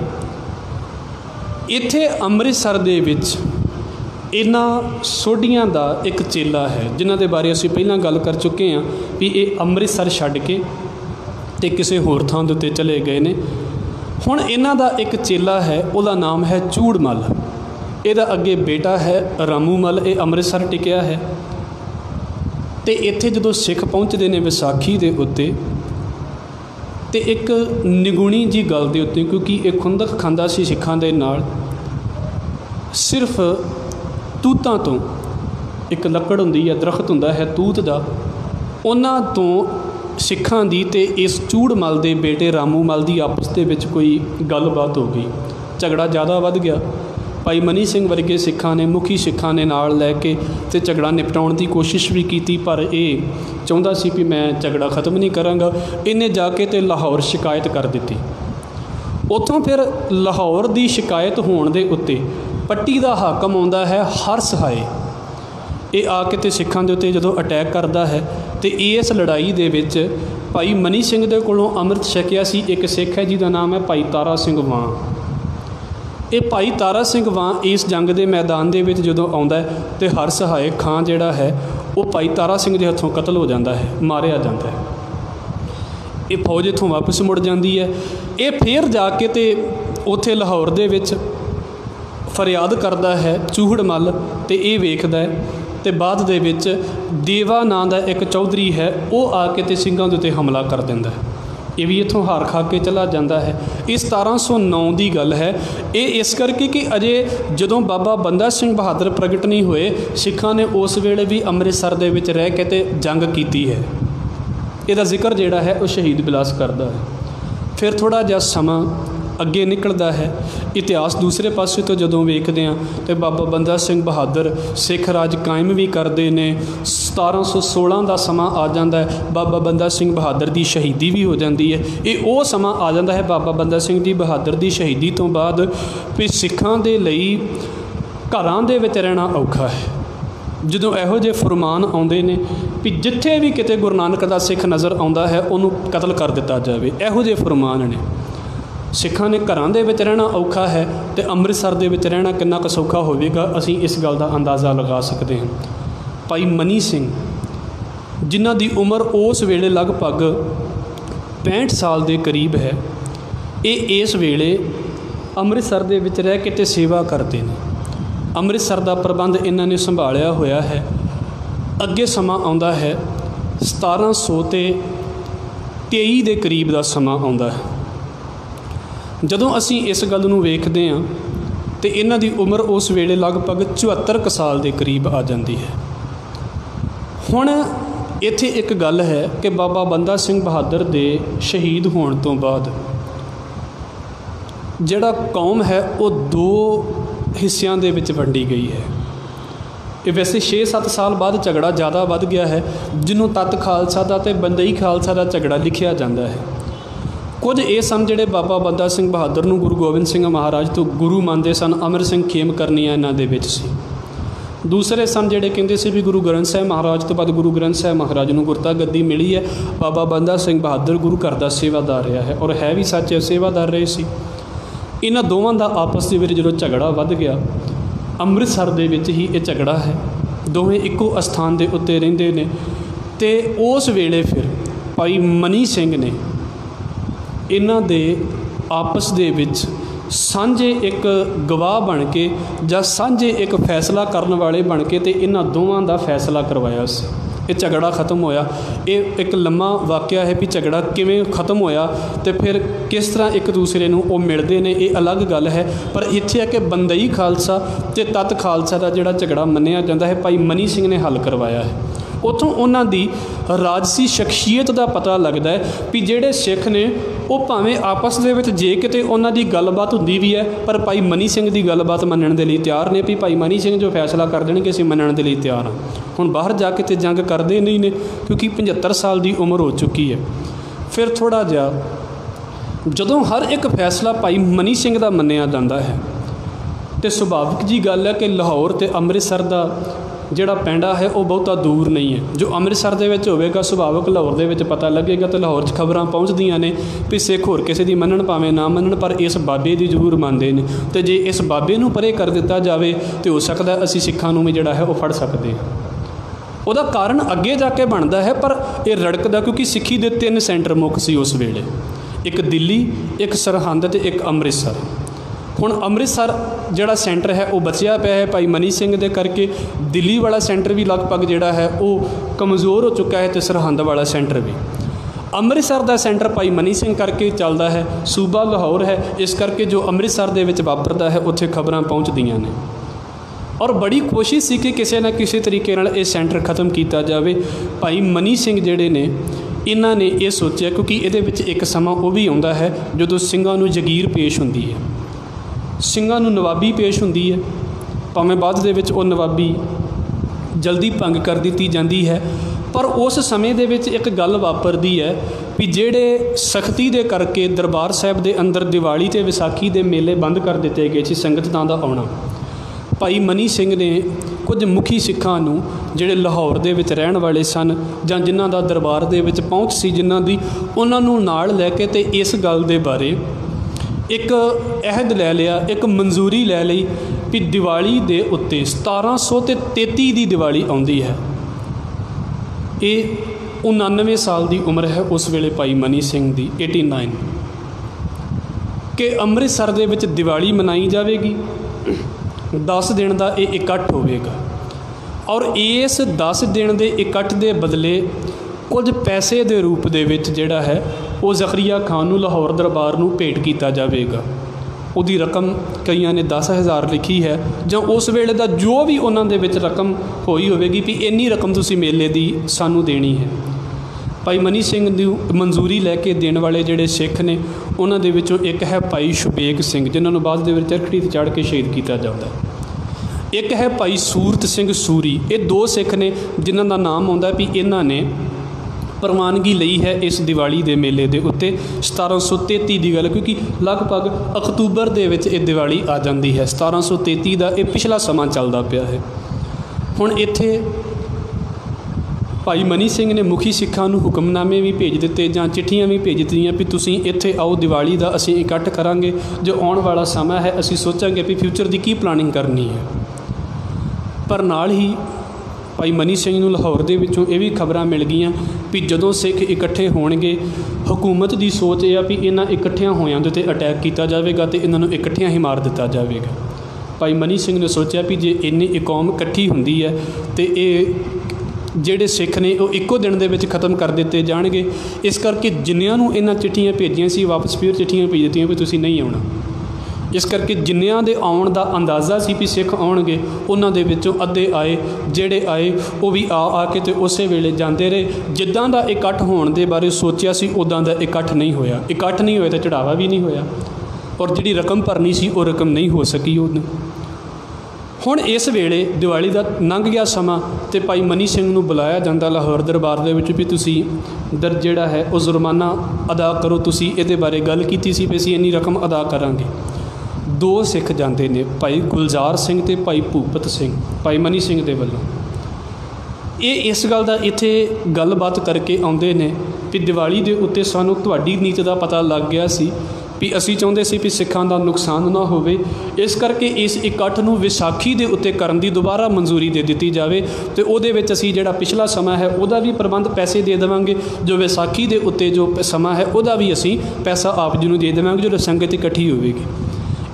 [SPEAKER 1] ਇੱਥੇ ਅੰਮ੍ਰਿਤਸਰ ਦੇ ਵਿੱਚ ਇਹਨਾਂ ਸੋਢੀਆਂ ਦਾ ਇੱਕ ਚੇਲਾ ਹੈ, ਜਿਨ੍ਹਾਂ ਦੇ ਬਾਰੇ ਅਸੀਂ ਪਹਿਲਾਂ ਗੱਲ ਕਰ ਚੁੱਕੇ ਹਾਂ ਵੀ ਇਹ ਅੰਮ੍ਰਿਤਸਰ ਛੱਡ ਕੇ ਤੇ ਕਿਸੇ ਹੋਰ ਥਾਂ ਦੇ ਉੱਤੇ ਚਲੇ ਗਏ ਨੇ। ਹੁਣ ਇਹਨਾਂ ਦਾ ਇੱਕ ਚੇਲਾ ਹੈ, ਉਹਦਾ ਨਾਮ ਹੈ ਚੂੜਮਲ। ਇਹਦਾ ਅੱਗੇ ਬੇਟਾ ਹੈ ਰਾਮੂਮਲ, ਇਹ ਅੰਮ੍ਰਿਤਸਰ ਟਿਕਿਆ ਹੈ। ਤੇ ਇੱਥੇ ਜਦੋਂ ਸਿੱਖ ਪਹੁੰਚਦੇ ਨੇ ਵਿਸਾਖੀ ਦੇ ਉੱਤੇ, ਤੇ ਇੱਕ ਨਿਗੁਣੀ ਜੀ ਗੱਲ ਦੇ ਉੱਤੇ, ਕਿਉਂਕਿ ਇਹ ਖੁੰਦਕ ਖਾਂਦਾ ਸੀ ਸਿੱਖਾਂ ਦੇ ਨਾਲ, ਸਿਰਫ ਤੂਤਾਂ ਤੋਂ ਇੱਕ ਲੱਕੜ ਹੁੰਦੀ ਹੈ ਦਰਖਤ ਹੁੰਦਾ ਹੈ ਤੂਤ ਦਾ, ਉਹਨਾਂ ਤੋਂ ਸਿੱਖਾਂ ਦੀ ਤੇ ਇਸ ਚੂੜਮਲ ਦੇ ਬੇਟੇ ਰਾਮੂ ਰਾਮੂਮਲ ਦੀ ਆਪਸ ਦੇ ਵਿੱਚ ਕੋਈ ਗੱਲਬਾਤ ਹੋ ਗਈ। ਝਗੜਾ ਜ਼ਿਆਦਾ ਵੱਧ ਗਿਆ। ਭਾਈ ਮਨੀ ਸਿੰਘ ਵਰਗੇ ਸਿੱਖਾਂ ਨੇ, ਮੁਖੀ ਸਿੱਖਾਂ ਨੇ ਨਾਲ ਲੈ ਕੇ ਤੇ ਝਗੜਾ ਨਿਪਟਾਉਣ ਦੀ ਕੋਸ਼ਿਸ਼ ਵੀ ਕੀਤੀ, ਪਰ ਇਹ ਚਾਹੁੰਦਾ ਸੀ ਵੀ ਮੈਂ ਝਗੜਾ ਖਤਮ ਨਹੀਂ ਕਰਾਂਗਾ। ਇਹਨੇ ਜਾ ਕੇ ਤੇ ਲਾਹੌਰ ਸ਼ਿਕਾਇਤ ਕਰ ਦਿੱਤੀ। ਉੱਥੋਂ ਫਿਰ ਲਾਹੌਰ ਦੀ ਸ਼ਿਕਾਇਤ ਹੋਣ ਦੇ ਉੱਤੇ ਪੱਟੀ ਦਾ ਹਾਕਮ ਆਉਂਦਾ ਹੈ, ਹਰ ਸਹਾਏ। ਇਹ ਆ ਕੇ ਤੇ ਸਿੱਖਾਂ ਦੇ ਉੱਤੇ ਜਦੋਂ ਅਟੈਕ ਕਰਦਾ ਹੈ ਤੇ ਇਸ ਲੜਾਈ ਦੇ ਵਿੱਚ ਭਾਈ ਮਨੀ ਸਿੰਘ ਦੇ ਕੋਲੋਂ ਅੰਮ੍ਰਿਤ ਛਕਿਆ ਸੀ। ਇੱਕ ਸਿੱਖ ਹੈ ਜਿਹਦਾ ਨਾਮ ਹੈ ਭਾਈ ਤਾਰਾ ਸਿੰਘ ਵਾਂ। ਇਹ ਭਾਈ ਤਾਰਾ ਸਿੰਘ ਵਾਂ ਇਸ ਜੰਗ ਦੇ ਮੈਦਾਨ ਦੇ ਵਿੱਚ ਜਦੋਂ ਆਉਂਦਾ ਹੈ ਤੇ ਹਰ ਸਹਾਇ ਖਾਂ ਜਿਹੜਾ ਹੈ, ਉਹ ਭਾਈ ਤਾਰਾ ਸਿੰਘ ਦੇ ਹੱਥੋਂ ਕਤਲ ਹੋ ਜਾਂਦਾ ਹੈ, ਮਾਰਿਆ ਜਾਂਦਾ ਹੈ। ਇਹ ਫੌਜ ਇੱਥੋਂ ਵਾਪਸ ਮੁੜ ਜਾਂਦੀ ਹੈ। ਇਹ ਫੇਰ ਜਾ ਕੇ ਤੇ ਉੱਥੇ ਲਾਹੌਰ ਦੇ ਵਿੱਚ ਫਰਿਆਦ ਕਰਦਾ ਹੈ, ਚੂਹੜ ਮੱਲ ਤੇ ਇਹ ਵੇਖਦਾ ਹੈ ਤੇ ਬਾਅਦ ਦੇ ਵਿੱਚ ਦੇਵਾ ਨਾਂ ਦਾ ਇੱਕ ਚੌਧਰੀ ਹੈ, ਉਹ ਆ ਕੇ ਤੇ ਸਿੰਘਾਂ ਦੇ ਉੱਤੇ ਹਮਲਾ ਕਰ ਦਿੰਦਾ ਹੈ। ਇਹ ਵੀ ਇੱਥੋਂ ਹਾਰ ਖਾ ਕੇ ਚਲਾ ਜਾਂਦਾ ਹੈ। ਇਹ 1709 ਦੀ ਗੱਲ ਹੈ। ਇਹ ਇਸ ਕਰਕੇ ਕਿ ਅਜੇ ਜਦੋਂ ਬਾਬਾ ਬੰਦਾ ਸਿੰਘ ਬਹਾਦਰ ਪ੍ਰਗਟ ਨਹੀਂ ਹੋਏ, ਸਿੱਖਾਂ ਨੇ ਉਸ ਵੇਲੇ ਵੀ ਅੰਮ੍ਰਿਤਸਰ ਦੇ ਵਿੱਚ ਰਹਿ ਕੇ ਤੇ ਜੰਗ ਕੀਤੀ ਹੈ। ਇਹਦਾ ਜ਼ਿਕਰ ਜਿਹੜਾ ਹੈ, ਉਹ ਸ਼ਹੀਦ ਬਿਲਾਸ ਕਰਦਾ ਹੈ। ਫਿਰ ਥੋੜਾ ਜਿਹਾ ਸਮਾਂ ਅੱਗੇ ਨਿਕਲਦਾ ਹੈ। ਇਤਿਹਾਸ ਦੂਸਰੇ ਪਾਸੇ ਤੋਂ ਜਦੋਂ ਵੇਖਦੇ ਹਾਂ ਤੇ ਬਾਬਾ ਬੰਦਾ ਸਿੰਘ ਬਹਾਦਰ ਸਿੱਖ ਰਾਜ ਕਾਇਮ ਵੀ ਕਰਦੇ ਨੇ 1716 ਦਾ ਸਮਾਂ ਆ ਜਾਂਦਾ ਹੈ, ਬਾਬਾ ਬੰਦਾ ਸਿੰਘ ਬਹਾਦਰ ਦੀ ਸ਼ਹੀਦੀ ਵੀ ਹੋ ਜਾਂਦੀ ਹੈ। ਇਹ ਉਹ ਸਮਾਂ ਆ ਜਾਂਦਾ ਹੈ ਬਾਬਾ ਬੰਦਾ ਸਿੰਘ ਜੀ ਬਹਾਦਰ ਦੀ ਸ਼ਹੀਦੀ ਤੋਂ ਬਾਅਦ ਵੀ ਸਿੱਖਾਂ ਦੇ ਲਈ ਘਰਾਂ ਦੇ ਵਿੱਚ ਰਹਿਣਾ ਔਖਾ ਹੈ। ਜਦੋਂ ਇਹੋ ਜਿਹੇ ਫਰਮਾਨ ਆਉਂਦੇ ਨੇ ਵੀ ਜਿੱਥੇ ਵੀ ਕਿਤੇ ਗੁਰੂ ਨਾਨਕ ਦਾ ਸਿੱਖ ਨਜ਼ਰ ਆਉਂਦਾ ਹੈ, ਉਹਨੂੰ ਕਤਲ ਕਰ ਦਿੱਤਾ ਜਾਵੇ। ਇਹੋ ਜਿਹੇ ਫਰਮਾਨ ਨੇ। ਸਿੱਖਾਂ ਨੇ ਘਰਾਂ ਦੇ ਵਿੱਚ ਰਹਿਣਾ ਔਖਾ ਹੈ ਤੇ ਅੰਮ੍ਰਿਤਸਰ ਦੇ ਵਿੱਚ ਰਹਿਣਾ ਕਿੰਨਾ ਕੁ ਸੌਖਾ ਹੋਵੇਗਾ, ਅਸੀਂ ਇਸ ਗੱਲ ਦਾ ਅੰਦਾਜ਼ਾ ਲਗਾ ਸਕਦੇ ਹਾਂ। ਭਾਈ ਮਨੀ ਸਿੰਘ, ਜਿਨ੍ਹਾਂ ਦੀ ਉਮਰ ਉਸ ਵੇਲੇ ਲਗਭਗ 65 ਸਾਲ ਦੇ ਕਰੀਬ ਹੈ, ਇਹ ਇਸ ਵੇਲੇ ਅੰਮ੍ਰਿਤਸਰ ਦੇ ਵਿੱਚ ਰਹਿ ਕੇ ਤੇ ਸੇਵਾ ਕਰਦੇ ਨੇ। ਅੰਮ੍ਰਿਤਸਰ ਦਾ ਪ੍ਰਬੰਧ ਇਹਨਾਂ ਨੇ ਸੰਭਾਲਿਆ ਹੋਇਆ ਹੈ। ਅੱਗੇ ਸਮਾਂ ਆਉਂਦਾ ਹੈ 1700 ਤੇ 23 ਦੇ ਕਰੀਬ ਦਾ ਸਮਾਂ ਆਉਂਦਾ ਹੈ। ਜਦੋਂ ਅਸੀਂ ਇਸ ਗੱਲ ਨੂੰ ਵੇਖਦੇ ਹਾਂ, ਤੇ ਇਹਨਾਂ ਦੀ ਉਮਰ ਉਸ ਵੇਲੇ ਲਗਭਗ 74 ਕੁ ਸਾਲ ਦੇ ਕਰੀਬ ਆ ਜਾਂਦੀ ਹੈ। ਹੁਣ ਇੱਥੇ ਇੱਕ ਗੱਲ ਹੈ ਕਿ ਬਾਬਾ ਬੰਦਾ ਸਿੰਘ ਬਹਾਦਰ ਦੇ ਸ਼ਹੀਦ ਹੋਣ ਤੋਂ ਬਾਅਦ ਜਿਹੜਾ ਕੌਮ ਹੈ, ਉਹ ਦੋ ਹਿੱਸਿਆਂ ਦੇ ਵਿੱਚ ਵੰਡੀ ਗਈ ਹੈ। ਇਹ ਵੈਸੇ 6-7 ਸਾਲ ਬਾਅਦ ਝਗੜਾ ਜ਼ਿਆਦਾ ਵੱਧ ਗਿਆ ਹੈ, ਜਿਹਨੂੰ ਤਤ ਖਾਲਸਾ ਦਾ ਤੇ ਬੰਦਈ ਖਾਲਸਾ ਦਾ ਝਗੜਾ ਲਿਖਿਆ ਜਾਂਦਾ ਹੈ। ਕੁਝ ਇਹ ਸਨ ਜਿਹੜੇ ਬਾਬਾ ਬੰਦਾ ਸਿੰਘ ਬਹਾਦਰ ਨੂੰ ਗੁਰੂ ਗੋਬਿੰਦ ਸਿੰਘ ਮਹਾਰਾਜ ਤੋਂ ਗੁਰੂ ਮੰਨਦੇ ਸਨ, ਅਮਰ ਸਿੰਘ ਖੇਮ ਕਰਨੀਆਂ ਇਹਨਾਂ ਦੇ ਵਿੱਚ ਸੀ। ਦੂਸਰੇ ਸਨ ਜਿਹੜੇ ਕਹਿੰਦੇ ਸੀ ਵੀ ਗੁਰੂ ਗ੍ਰੰਥ ਸਾਹਿਬ ਮਹਾਰਾਜ ਤੋਂ ਬਾਅਦ ਗੁਰੂ ਗ੍ਰੰਥ ਸਾਹਿਬ ਮਹਾਰਾਜ ਨੂੰ ਗੁਰਤਾ ਗੱਦੀ ਮਿਲੀ ਹੈ, ਬਾਬਾ ਬੰਦਾ ਸਿੰਘ ਬਹਾਦਰ ਗੁਰੂ ਘਰ ਦਾ ਸੇਵਾਦਾਰ ਰਿਹਾ ਹੈ ਔਰ ਹੈ ਵੀ ਸੱਚ ਸੇਵਾਦਾਰ ਰਹੇ ਸੀ। ਇਹਨਾਂ ਦੋਵਾਂ ਦਾ ਆਪਸ ਦੇ ਵਿੱਚ ਜਦੋਂ ਝਗੜਾ ਵੱਧ ਗਿਆ, ਅੰਮ੍ਰਿਤਸਰ ਦੇ ਵਿੱਚ ਹੀ ਇਹ ਝਗੜਾ ਹੈ। ਦੋਵੇਂ ਇੱਕੋ ਅਸਥਾਨ ਦੇ ਉੱਤੇ ਰਹਿੰਦੇ ਨੇ ਤੇ ਉਸ ਵੇਲੇ ਫਿਰ ਭਾਈ ਮਨੀ ਸਿੰਘ ਨੇ ਇਹਨਾਂ ਦੇ ਆਪਸ ਦੇ ਵਿੱਚ ਸਾਂਝੇ ਇੱਕ ਗਵਾਹ ਬਣ ਕੇ ਜਾਂ ਸਾਂਝੇ ਇੱਕ ਫੈਸਲਾ ਕਰਨ ਵਾਲੇ ਬਣ ਕੇ ਤੇ ਇਹਨਾਂ ਦੋਵਾਂ ਦਾ ਫੈਸਲਾ ਕਰਵਾਇਆ ਸੀ। ਇਹ ਝਗੜਾ ਖਤਮ ਹੋਇਆ। ਇਹ ਇੱਕ ਲੰਮਾ ਵਾਕਿਆ ਹੈ ਵੀ ਝਗੜਾ ਕਿਵੇਂ ਖਤਮ ਹੋਇਆ ਤੇ ਫਿਰ ਕਿਸ ਤਰ੍ਹਾਂ ਇੱਕ ਦੂਸਰੇ ਨੂੰ ਉਹ ਮਿਲਦੇ ਨੇ, ਇਹ ਅਲੱਗ ਗੱਲ ਹੈ। ਪਰ ਇੱਥੇ ਆ ਕਿ ਬੰਦਈ ਖਾਲਸਾ ਤੇ ਤਤ ਖਾਲਸਾ ਦਾ ਜਿਹੜਾ ਝਗੜਾ ਮੰਨਿਆ ਜਾਂਦਾ ਹੈ, ਭਾਈ ਮਨੀ ਸਿੰਘ ਨੇ ਹੱਲ ਕਰਵਾਇਆ ਹੈ। ਉਥੋਂ ਉਹਨਾਂ ਦੀ ਰਾਜਸੀ ਸ਼ਖਸੀਅਤ ਦਾ ਪਤਾ ਲੱਗਦਾ ਹੈ ਵੀ ਜਿਹੜੇ ਸਿੱਖ ਨੇ, ਉਹ ਭਾਵੇਂ ਆਪਸ ਦੇ ਵਿੱਚ ਜੇ ਕਿਤੇ ਉਹਨਾਂ ਦੀ ਗੱਲਬਾਤ ਹੁੰਦੀ ਵੀ ਹੈ, ਪਰ ਭਾਈ ਮਨੀ ਸਿੰਘ ਦੀ ਗੱਲਬਾਤ ਮੰਨਣ ਦੇ ਲਈ ਤਿਆਰ ਨੇ ਵੀ ਭਾਈ ਮਨੀ ਸਿੰਘ ਜੋ ਫੈਸਲਾ ਕਰ ਦੇਣਗੇ, ਅਸੀਂ ਮੰਨਣ ਦੇ ਲਈ ਤਿਆਰ ਹਾਂ। ਹੁਣ ਬਾਹਰ ਜਾ ਕੇ ਤੇ ਜੰਗ ਕਰਦੇ ਨਹੀਂ ਨੇ, ਕਿਉਂਕਿ 75 ਸਾਲ ਦੀ ਉਮਰ ਹੋ ਚੁੱਕੀ ਹੈ। ਫਿਰ ਥੋੜਾ ਜਿਹਾ ਜਦੋਂ ਹਰ ਇੱਕ ਫੈਸਲਾ ਭਾਈ ਮਨੀ ਸਿੰਘ ਦਾ ਮੰਨਿਆ ਜਾਂਦਾ ਹੈ, ਤੇ ਸੁਭਾਵਿਕ ਜੀ ਗੱਲ ਹੈ ਕਿ ਲਾਹੌਰ ਤੇ ਅੰਮ੍ਰਿਤਸਰ ਦਾ ਜਿਹੜਾ ਪੈਂਡਾ ਹੈ, ਉਹ ਬਹੁਤਾ ਦੂਰ ਨਹੀਂ ਹੈ। ਜੋ ਅੰਮ੍ਰਿਤਸਰ ਦੇ ਵਿੱਚ ਹੋਵੇਗਾ, ਸੁਭਾਵਿਕ ਲਾਹੌਰ ਦੇ ਵਿੱਚ ਪਤਾ ਲੱਗੇਗਾ ਤੇ ਲਾਹੌਰ 'ਚ ਖਬਰਾਂ ਪਹੁੰਚਦੀਆਂ ਨੇ ਵੀ ਸਿੱਖ ਹੋਰ ਕਿਸੇ ਦੀ ਮੰਨਣ ਭਾਵੇਂ ਨਾ ਮੰਨਣ, ਪਰ ਇਸ ਬਾਬੇ ਦੀ ਜ਼ਰੂਰ ਮੰਨਦੇ ਨੇ। ਤੇ ਜੇ ਇਸ ਬਾਬੇ ਨੂੰ ਪਰੇ ਕਰ ਦਿੱਤਾ ਜਾਵੇ, ਤੇ ਹੋ ਸਕਦਾ ਅਸੀਂ ਸਿੱਖਾਂ ਨੂੰ ਵੀ ਜਿਹੜਾ ਹੈ, ਉਹ ਫੜ ਸਕਦੇ ਹਾਂ। ਉਹਦਾ ਕਾਰਨ ਅੱਗੇ ਜਾ ਕੇ ਬਣਦਾ ਹੈ, ਪਰ ਇਹ ਰੜਕਦਾ ਕਿਉਂਕਿ ਸਿੱਖੀ ਦੇ ਤਿੰਨ ਸੈਂਟਰ ਮੁੱਖ ਸੀ ਉਸ ਵੇਲੇ। ਇੱਕ ਦਿੱਲੀ, ਇੱਕ ਸਰਹੰਦ ਤੇ ਇੱਕ ਅੰਮ੍ਰਿਤਸਰ। ਹੁਣ ਅੰਮ੍ਰਿਤਸਰ ਜਿਹੜਾ ਸੈਂਟਰ ਹੈ, ਉਹ ਬਚਿਆ ਪਿਆ ਹੈ ਭਾਈ ਮਨੀ ਸਿੰਘ ਦੇ ਕਰਕੇ। ਦਿੱਲੀ ਵਾਲਾ ਸੈਂਟਰ ਵੀ ਲਗਭਗ ਜਿਹੜਾ ਹੈ, ਉਹ ਕਮਜ਼ੋਰ ਹੋ ਚੁੱਕਾ ਹੈ ਤੇ ਸਰਹੰਦ ਵਾਲਾ ਸੈਂਟਰ ਵੀ। ਅੰਮ੍ਰਿਤਸਰ ਦਾ ਸੈਂਟਰ ਭਾਈ ਮਨੀ ਸਿੰਘ ਕਰਕੇ ਚੱਲਦਾ ਹੈ, ਸੂਬਾ ਲਾਹੌਰ ਹੈ। ਇਸ ਕਰਕੇ ਜੋ ਅੰਮ੍ਰਿਤਸਰ ਦੇ ਵਿੱਚ ਵਾਪਰਦਾ ਹੈ, ਉੱਥੇ ਖਬਰਾਂ ਪਹੁੰਚਦੀਆਂ ਨੇ। ਔਰ ਬੜੀ ਕੋਸ਼ਿਸ਼ ਸੀ ਕਿ ਕਿਸੇ ਨਾ ਕਿਸੇ ਤਰੀਕੇ ਨਾਲ ਇਹ ਸੈਂਟਰ ਖਤਮ ਕੀਤਾ ਜਾਵੇ। ਭਾਈ ਮਨੀ ਸਿੰਘ ਜਿਹੜੇ ਨੇ, ਇਹਨਾਂ ਨੇ ਇਹ ਸੋਚਿਆ ਕਿਉਂਕਿ ਇਹਦੇ ਵਿੱਚ ਇੱਕ ਸਮਾਂ ਉਹ ਵੀ ਆਉਂਦਾ ਹੈ, ਜਦੋਂ ਸਿੰਘਾਂ ਨੂੰ ਜਗੀਰ ਪੇਸ਼ ਹੁੰਦੀ ਹੈ। ਸਿੰਘਾਂ ਨੂੰ ਨਵਾਬੀ ਪੇਸ਼ ਹੁੰਦੀ ਹੈ। ਭਾਵੇਂ ਬਾਅਦ ਦੇ ਵਿੱਚ ਉਹ ਨਵਾਬੀ ਜਲਦੀ ਭੰਗ ਕਰ ਦਿੱਤੀ ਜਾਂਦੀ ਹੈ, ਪਰ ਉਸ ਸਮੇਂ ਦੇ ਵਿੱਚ ਇੱਕ ਗੱਲ ਵਾਪਰਦੀ ਹੈ ਵੀ ਜਿਹੜੇ ਸਖਤੀ ਦੇ ਕਰਕੇ ਦਰਬਾਰ ਸਾਹਿਬ ਦੇ ਅੰਦਰ ਦੀਵਾਲੀ ਤੇ ਵਿਸਾਖੀ ਦੇ ਮੇਲੇ ਬੰਦ ਕਰ ਦਿੱਤੇ ਗਏ ਸੀ, ਸੰਗਤਾਂ ਦਾ ਆਉਣਾ। ਭਾਈ ਮਨੀ ਸਿੰਘ ਨੇ ਕੁਝ ਮੁਖੀ ਸਿੱਖਾਂ ਨੂੰ, ਜਿਹੜੇ ਲਾਹੌਰ ਦੇ ਵਿੱਚ ਰਹਿਣ ਵਾਲੇ ਸਨ ਜਾਂ ਜਿਨ੍ਹਾਂ ਦਾ ਦਰਬਾਰ ਦੇ ਵਿੱਚ ਪਹੁੰਚ ਸੀ, ਜਿਨ੍ਹਾਂ ਦੀ ਉਹਨਾਂ ਨੂੰ ਨਾਲ ਲੈ ਕੇ ਤੇ ਇਸ ਗੱਲ ਦੇ ਬਾਰੇ ਇੱਕ ਅਹਿਦ ਲੈ ਲਿਆ, ਇੱਕ ਮਨਜ਼ੂਰੀ ਲੈ ਲਈ ਵੀ ਦੀਵਾਲੀ ਦੇ ਉੱਤੇ 1733 ਦੀ ਦੀਵਾਲੀ ਆਉਂਦੀ ਹੈ। ਇਹ 99 ਸਾਲ ਦੀ ਉਮਰ ਹੈ ਉਸ ਵੇਲੇ ਭਾਈ ਮਨੀ ਸਿੰਘ ਦੀ 89 ਕਿ ਅੰਮ੍ਰਿਤਸਰ ਦੇ ਵਿੱਚ ਦੀਵਾਲੀ ਮਨਾਈ ਜਾਵੇਗੀ 10 ਦਿਨ ਦਾ ਇਹ ਇਕੱਠ ਹੋਵੇਗਾ। ਔਰ ਇਸ 10 ਦਿਨ ਦੇ ਇਕੱਠ ਦੇ ਬਦਲੇ ਕੁਝ ਪੈਸੇ ਦੇ ਰੂਪ ਦੇ ਵਿੱਚ ਜਿਹੜਾ ਹੈ ਉਹ ਜ਼ਕਰੀਆ ਖਾਨ ਨੂੰ ਲਾਹੌਰ ਦਰਬਾਰ ਨੂੰ ਭੇਟ ਕੀਤਾ ਜਾਵੇਗਾ। ਉਹਦੀ ਰਕਮ ਕਈਆਂ ਨੇ 10000 ਲਿਖੀ ਹੈ ਜਾਂ ਉਸ ਵੇਲੇ ਦਾ ਜੋ ਵੀ ਉਹਨਾਂ ਦੇ ਵਿੱਚ ਰਕਮ ਹੋਈ ਹੋਵੇਗੀ ਵੀ ਇੰਨੀ ਰਕਮ ਤੁਸੀਂ ਮੇਲੇ ਦੀ ਸਾਨੂੰ ਦੇਣੀ ਹੈ। ਭਾਈ ਮਨੀ ਸਿੰਘ ਦੀ ਮਨਜ਼ੂਰੀ ਲੈ ਕੇ ਦੇਣ ਵਾਲੇ ਜਿਹੜੇ ਸਿੱਖ ਨੇ, ਉਹਨਾਂ ਦੇ ਵਿੱਚੋਂ ਇੱਕ ਹੈ ਭਾਈ ਸ਼ੁਬੇਗ ਸਿੰਘ, ਜਿਨ੍ਹਾਂ ਨੂੰ ਬਾਅਦ ਦੇ ਵਿੱਚ ਚਰਖੜੀ ਤੇ ਚੜ੍ਹ ਕੇ ਸ਼ਹੀਦ ਕੀਤਾ ਜਾਂਦਾ ਇੱਕ ਹੈ ਭਾਈ ਸੂਰਤ ਸਿੰਘ ਸੂਰੀ, ਇਹ ਦੋ ਸਿੱਖ ਨੇ ਜਿਨ੍ਹਾਂ ਦਾ ਨਾਮ ਆਉਂਦਾ ਵੀ ਇਹਨਾਂ ਨੇ ਪ੍ਰਵਾਨਗੀ ਲਈ ਹੈ ਇਸ ਦੀਵਾਲੀ ਦੇ ਮੇਲੇ ਦੇ ਉੱਤੇ। 1733 ਦੀ ਗੱਲ, ਕਿਉਂਕਿ ਲਗਭਗ ਅਕਤੂਬਰ ਦੇ ਵਿੱਚ ਇਹ ਦੀਵਾਲੀ ਆ ਜਾਂਦੀ ਹੈ। 1733 ਦਾ ਇਹ ਪਿਛਲਾ ਸਮਾਂ ਚੱਲਦਾ ਪਿਆ ਹੈ। ਹੁਣ ਇੱਥੇ ਭਾਈ ਮਨੀ ਸਿੰਘ ਨੇ ਮੁਖੀ ਸਿੱਖਾਂ ਨੂੰ ਹੁਕਮਨਾਮੇ ਵੀ ਭੇਜ ਦਿੱਤੇ ਜਾਂ ਚਿੱਠੀਆਂ ਵੀ ਭੇਜ ਦਿੱਤੀਆਂ ਵੀ ਤੁਸੀਂ ਇੱਥੇ ਆਓ, ਦੀਵਾਲੀ ਦਾ ਅਸੀਂ ਇਕੱਠ ਕਰਾਂਗੇ। ਜੋ ਆਉਣ ਵਾਲਾ ਸਮਾਂ ਹੈ, ਅਸੀਂ ਸੋਚਾਂਗੇ ਵੀ ਫਿਊਚਰ ਦੀ ਕੀ ਪਲਾਨਿੰਗ ਕਰਨੀ ਹੈ। ਪਰ ਨਾਲ ਹੀ ਭਾਈ ਮਨੀ ਸਿੰਘ ਨੂੰ ਲਾਹੌਰ ਦੇ ਵਿੱਚੋਂ ਇਹ ਵੀ ਖਬਰਾਂ ਮਿਲ ਗਈਆਂ ਵੀ ਜਦੋਂ ਸਿੱਖ ਇਕੱਠੇ ਹੋਣਗੇ, ਹਕੂਮਤ ਦੀ ਸੋਚ ਇਹ ਆ ਵੀ ਇਹਨਾਂ ਇਕੱਠਿਆਂ ਹੋਇਆਂ ਦੇ ਉੱਤੇ ਅਟੈਕ ਕੀਤਾ ਜਾਵੇਗਾ ਤੇ ਇਹਨਾਂ ਨੂੰ ਇਕੱਠਿਆਂ ਹੀ ਮਾਰ ਦਿੱਤਾ ਜਾਵੇਗਾ। ਭਾਈ ਮਨੀ ਸਿੰਘ ਨੇ ਸੋਚਿਆ ਵੀ ਜੇ ਇੰਨੀ ਇਕੌਮ ਇਕੱਠੀ ਹੁੰਦੀ ਹੈ ਤੇ ਇਹ ਜਿਹੜੇ ਸਿੱਖ ਨੇ ਉਹ ਇੱਕੋ ਦਿਨ ਦੇ ਵਿੱਚ ਖਤਮ ਕਰ ਦਿੱਤੇ ਜਾਣਗੇ। ਇਸ ਕਰਕੇ ਜਿੰਨਿਆਂ ਨੂੰ ਇਹਨਾਂ ਚਿੱਠੀਆਂ ਭੇਜੀਆਂ ਸੀ, ਵਾਪਸ ਫਿਰ ਚਿੱਠੀਆਂ ਭੇਜ ਦਿੱਤੀਆਂ ਵੀ ਤੁਸੀਂ ਨਹੀਂ ਆਉਣਾ। ਇਸ ਕਰਕੇ ਜਿੰਨਿਆਂ ਦੇ ਆਉਣ ਦਾ ਅੰਦਾਜ਼ਾ ਸੀ ਵੀ ਸਿੱਖ ਆਉਣਗੇ, ਉਹਨਾਂ ਦੇ ਵਿੱਚੋਂ ਅੱਧੇ ਆਏ, ਜਿਹੜੇ ਆਏ, ਉਹ ਵੀ ਆ ਆ ਕੇ ਤੇ ਉਸੇ ਵੇਲੇ ਜਾਂਦੇ ਰਹੇ। ਜਿੱਦਾਂ ਦਾ ਇਕੱਠ ਹੋਣ ਦੇ ਬਾਰੇ ਸੋਚਿਆ ਸੀ ਉਦਾਂ ਦਾ ਇਕੱਠ ਨਹੀਂ ਹੋਇਆ। ਇਕੱਠ ਨਹੀਂ ਹੋਇਆ ਤਾਂ ਚੜਾਵਾ ਵੀ ਨਹੀਂ ਹੋਇਆ। ਔਰ ਜਿਹੜੀ ਰਕਮ ਭਰਨੀ ਸੀ, ਉਹ ਰਕਮ ਨਹੀਂ ਹੋ ਸਕੀ ਉਹਨੂੰ। ਹੁਣ ਇਸ ਵੇਲੇ ਦੀਵਾਲੀ ਦਾ ਲੰਘ ਗਿਆ ਸਮਾਂ ਤੇ ਭਾਈ ਮਨੀ ਸਿੰਘ ਨੂੰ ਬੁਲਾਇਆ ਜਾਂਦਾ ਲਾਹੌਰ ਦਰਬਾਰ ਦੇ ਵਿੱਚ ਵੀ ਤੁਸੀਂ ਦਰ ਜਿਹੜਾ ਹੈ, ਉਹ ਜੁਰਮਾਨਾ ਅਦਾ ਕਰੋ। ਤੁਸੀਂ ਇਹਦੇ ਬਾਰੇ ਗੱਲ ਕੀਤੀ ਸੀ ਵੀ ਅਸੀਂ ਇੰਨੀ ਰਕਮ ਅਦਾ ਕਰਾਂਗੇ। ਦੋ ਸਿੱਖ ਜਾਂਦੇ ਨੇ, ਭਾਈ ਗੁਲਜ਼ਾਰ ਸਿੰਘ ਤੇ ਭਾਈ ਭੂਪਤ ਸਿੰਘ, ਭਾਈ ਮਨੀ ਸਿੰਘ ਦੇ ਵੱਲੋਂ। ਇਹ ਇਸ ਗੱਲ ਦਾ ਇੱਥੇ ਗੱਲਬਾਤ ਕਰਕੇ ਆਉਂਦੇ ਨੇ ਵੀ ਦੀਵਾਲੀ ਦੇ ਉੱਤੇ ਸਾਨੂੰ ਤੁਹਾਡੀ ਨੀਤ ਦਾ ਪਤਾ ਲੱਗ ਗਿਆ ਸੀ ਵੀ ਅਸੀਂ ਚਾਹੁੰਦੇ ਸੀ ਵੀ ਸਿੱਖਾਂ ਦਾ ਨੁਕਸਾਨ ਨਾ ਹੋਵੇ। ਇਸ ਕਰਕੇ ਇਸ ਇਕੱਠ ਨੂੰ ਵਿਸਾਖੀ ਦੇ ਉੱਤੇ ਕਰਨ ਦੀ ਦੁਬਾਰਾ ਮਨਜ਼ੂਰੀ ਦੇ ਦਿੱਤੀ ਜਾਵੇ ਤੇ ਉਹਦੇ ਵਿੱਚ ਅਸੀਂ ਜਿਹੜਾ ਪਿਛਲਾ ਸਮਾਂ ਹੈ, ਉਹਦਾ ਵੀ ਪ੍ਰਬੰਧ ਪੈਸੇ ਦੇ ਦੇਵਾਂਗੇ। ਜੋ ਵਿਸਾਖੀ ਦੇ ਉੱਤੇ ਜੋ ਪ- ਸਮਾਂ ਹੈ, ਉਹਦਾ ਵੀ ਅਸੀਂ ਪੈਸਾ ਆਪ ਜੀ ਨੂੰ ਦੇ ਦੇਵਾਂਗੇ ਜਦੋਂ ਸੰਗਤ ਇਕੱਠੀ ਹੋਵੇਗੀ।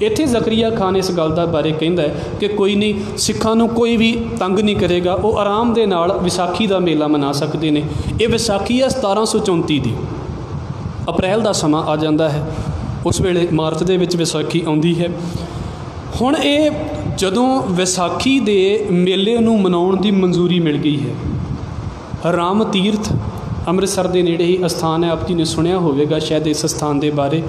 [SPEAKER 1] ਇੱਥੇ ਜ਼ਕਰੀਆ ਖਾਨ ਇਸ ਗੱਲ ਦਾ ਬਾਰੇ ਕਹਿੰਦਾ ਕਿ ਕੋਈ ਨਹੀਂ, ਸਿੱਖਾਂ ਨੂੰ ਕੋਈ ਵੀ ਤੰਗ ਨਹੀਂ ਕਰੇਗਾ, ਉਹ ਆਰਾਮ ਦੇ ਨਾਲ ਵਿਸਾਖੀ ਦਾ ਮੇਲਾ ਮਨਾ ਸਕਦੇ ਨੇ। ਇਹ ਵਿਸਾਖੀ ਹੈ 1734 ਦੀ। ਅਪ੍ਰੈਲ ਦਾ ਸਮਾਂ ਆ ਜਾਂਦਾ ਹੈ। ਉਸ ਵੇਲੇ ਮਾਰਚ ਦੇ ਵਿੱਚ ਵਿਸਾਖੀ ਆਉਂਦੀ ਹੈ। ਹੁਣ ਇਹ ਜਦੋਂ ਵਿਸਾਖੀ ਦੇ ਮੇਲੇ ਨੂੰ ਮਨਾਉਣ ਦੀ ਮਨਜ਼ੂਰੀ ਮਿਲ ਗਈ ਹੈ, ਰਾਮ ਤੀਰਥ ਅੰਮ੍ਰਿਤਸਰ ਦੇ ਨੇੜੇ ਹੀ ਅਸਥਾਨ ਹੈ। ਆਪ ਜੀ ਨੇ ਸੁਣਿਆ ਹੋਵੇਗਾ ਸ਼ਾਇਦ ਇਸ ਸਥਾਨ ਦੇ ਬਾਰੇ।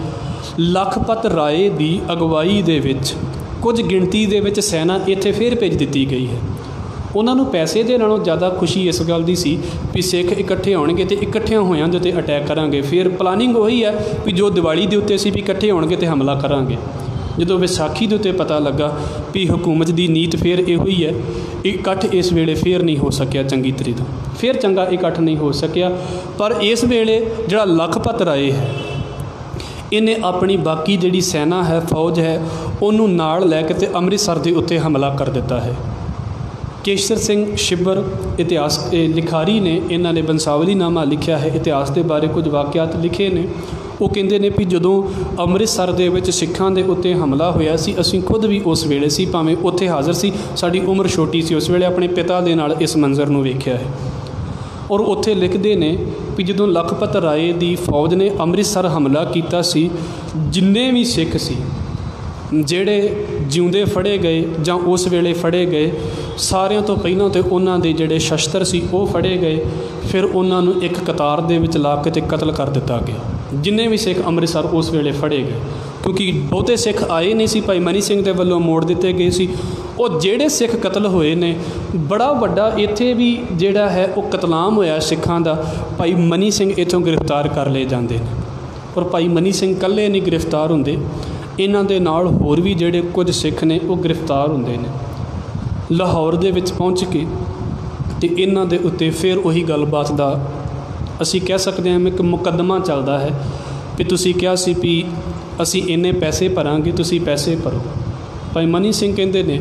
[SPEAKER 1] ਲਖਪਤ ਰਾਏ ਦੀ ਅਗਵਾਈ ਦੇ ਵਿੱਚ ਕੁਝ ਗਿਣਤੀ ਦੇ ਵਿੱਚ ਸੈਨਾ ਇੱਥੇ ਫੇਰ ਭੇਜ ਦਿੱਤੀ ਗਈ ਹੈ। ਉਹਨਾਂ ਨੂੰ ਪੈਸੇ ਦੇ ਨਾਲੋਂ ਜ਼ਿਆਦਾ ਖੁਸ਼ੀ ਇਸ ਗੱਲ ਦੀ ਸੀ ਵੀ ਸਿੱਖ ਇਕੱਠੇ ਹੋਣਗੇ ਤੇ ਇਕੱਠਿਆਂ ਹੋਇਆਂ ਦੇ ਉੱਤੇ ਅਟੈਕ ਕਰਾਂਗੇ। ਫਿਰ ਪਲਾਨਿੰਗ ਉਹੀ ਹੈ ਵੀ ਜੋ ਦੀਵਾਲੀ ਦੇ ਉੱਤੇ ਸੀ ਵੀ ਇਕੱਠੇ ਹੋਣਗੇ ਤੇ ਹਮਲਾ ਕਰਾਂਗੇ। ਜਦੋਂ ਵਿਸਾਖੀ ਦੇ ਉੱਤੇ ਪਤਾ ਲੱਗਾ ਵੀ ਹਕੂਮਤ ਦੀ ਨੀਤ ਫਿਰ ਇਹੋ ਹੀ ਹੈ ਇਕੱਠ ਇਸ ਵੇਲੇ ਫੇਰ ਨਹੀਂ ਹੋ ਸਕਿਆ ਚੰਗੀ ਤਰੀਕੇ ਤੋਂ ਫਿਰ ਚੰਗਾ ਇਕੱਠ ਨਹੀਂ ਹੋ ਸਕਿਆ, ਪਰ ਇਸ ਵੇਲੇ ਜਿਹੜਾ ਲਖਪਤ ਰਾਏ ਹੈ ਇਹਨੇ ਆਪਣੀ ਬਾਕੀ ਜਿਹੜੀ ਸੈਨਾ ਹੈ, ਫੌਜ ਹੈ, ਉਹਨੂੰ ਨਾਲ ਲੈ ਕੇ ਤੇ ਅੰਮ੍ਰਿਤਸਰ ਦੇ ਉੱਤੇ ਹਮਲਾ ਕਰ ਦਿੱਤਾ ਹੈ। ਕੇਸ਼ਰ ਸਿੰਘ ਸ਼ਿਬਰ ਇਤਿਹਾਸ ਲਿਖਾਰੀ ਨੇ ਇਹਨਾਂ ਨੇ ਬੰਸਾਵਲੀ ਨਾਮਾ ਲਿਖਿਆ ਹੈ। ਇਤਿਹਾਸ ਦੇ ਬਾਰੇ ਕੁਝ ਵਾਕਿਆਤ ਲਿਖੇ ਨੇ। ਉਹ ਕਹਿੰਦੇ ਨੇ ਵੀ ਜਦੋਂ ਅੰਮ੍ਰਿਤਸਰ ਦੇ ਵਿੱਚ ਸਿੱਖਾਂ ਦੇ ਉੱਤੇ ਹਮਲਾ ਹੋਇਆ ਸੀ, ਅਸੀਂ ਖੁਦ ਵੀ ਉਸ ਵੇਲੇ ਸੀ, ਭਾਵੇਂ ਉੱਥੇ ਹਾਜ਼ਰ ਸੀ। ਸਾਡੀ ਉਮਰ ਛੋਟੀ ਸੀ, ਉਸ ਵੇਲੇ ਆਪਣੇ ਪਿਤਾ ਦੇ ਨਾਲ ਇਸ ਮੰਜ਼ਰ ਨੂੰ ਵੇਖਿਆ ਹੈ। ਔਰ ਉੱਥੇ ਲਿਖਦੇ ਨੇ ਵੀ ਜਦੋਂ ਲਖਪਤ ਰਾਏ ਦੀ ਫੌਜ ਨੇ ਅੰਮ੍ਰਿਤਸਰ ਹਮਲਾ ਕੀਤਾ ਸੀ, ਜਿੰਨੇ ਵੀ ਸਿੱਖ ਸੀ, ਜਿਹੜੇ ਜਿਉਂਦੇ ਫੜੇ ਗਏ ਜਾਂ ਉਸ ਵੇਲੇ ਫੜੇ ਗਏ, ਸਾਰਿਆਂ ਤੋਂ ਪਹਿਲਾਂ ਤੇ ਉਹਨਾਂ ਦੇ ਜਿਹੜੇ ਸ਼ਸਤਰ ਸੀ ਉਹ ਫੜੇ ਗਏ, ਫਿਰ ਉਹਨਾਂ ਨੂੰ ਇੱਕ ਕਤਾਰ ਦੇ ਵਿੱਚ ਲਾ ਕੇ ਤੇ ਕਤਲ ਕਰ ਦਿੱਤਾ ਗਿਆ। ਜਿੰਨੇ ਵੀ ਸਿੱਖ ਅੰਮ੍ਰਿਤਸਰ ਉਸ ਵੇਲੇ ਫੜੇ ਗਏ ਕਿਉਂਕਿ ਬਹੁਤੇ ਸਿੱਖ ਆਏ ਨਹੀਂ ਸੀ, ਭਾਈ ਮਨੀ ਸਿੰਘ ਦੇ ਵੱਲੋਂ ਮੋੜ ਦਿੱਤੇ ਗਏ ਸੀ। ਉਹ ਜਿਹੜੇ ਸਿੱਖ ਕਤਲ ਹੋਏ ਨੇ, ਬੜਾ ਵੱਡਾ ਇੱਥੇ ਵੀ ਜਿਹੜਾ ਹੈ, ਉਹ ਕਤਲਾਮ ਹੋਇਆ ਸਿੱਖਾਂ ਦਾ। ਭਾਈ ਮਨੀ ਸਿੰਘ ਇਥੋਂ ਗ੍ਰਿਫਤਾਰ ਕਰ ਲਏ ਜਾਂਦੇ ਨੇ। ਪਰ ਭਾਈ ਮਨੀ ਸਿੰਘ ਇਕੱਲੇ ਨਹੀਂ ਗ੍ਰਿਫਤਾਰ ਹੁੰਦੇ। ਇਹਨਾਂ ਦੇ ਨਾਲ ਹੋਰ ਵੀ ਜਿਹੜੇ ਕੁਝ ਸਿੱਖ ਨੇ, ਉਹ ਗ੍ਰਿਫਤਾਰ ਹੁੰਦੇ ਨੇ। ਲਾਹੌਰ ਦੇ ਵਿੱਚ ਪਹੁੰਚ ਕੇ ਤੇ ਇਹਨਾਂ ਦੇ ਉੱਤੇ ਫਿਰ ਉਹੀ ਗੱਲਬਾਤ ਦਾ ਅਸੀਂ ਕਹਿ ਸਕਦੇ ਹਾਂ ਇੱਕ ਮੁਕੱਦਮਾ ਚੱਲਦਾ ਹੈ। ਵੀ ਤੁਸੀਂ ਕਿਹਾ ਸੀ ਵੀ ਅਸੀਂ ਇੰਨੇ ਪੈਸੇ ਭਰਾਂਗੇ, ਤੁਸੀਂ ਪੈਸੇ ਭਰੋ। ਭਾਈ ਮਨੀ ਸਿੰਘ ਕਹਿੰਦੇ ਨੇ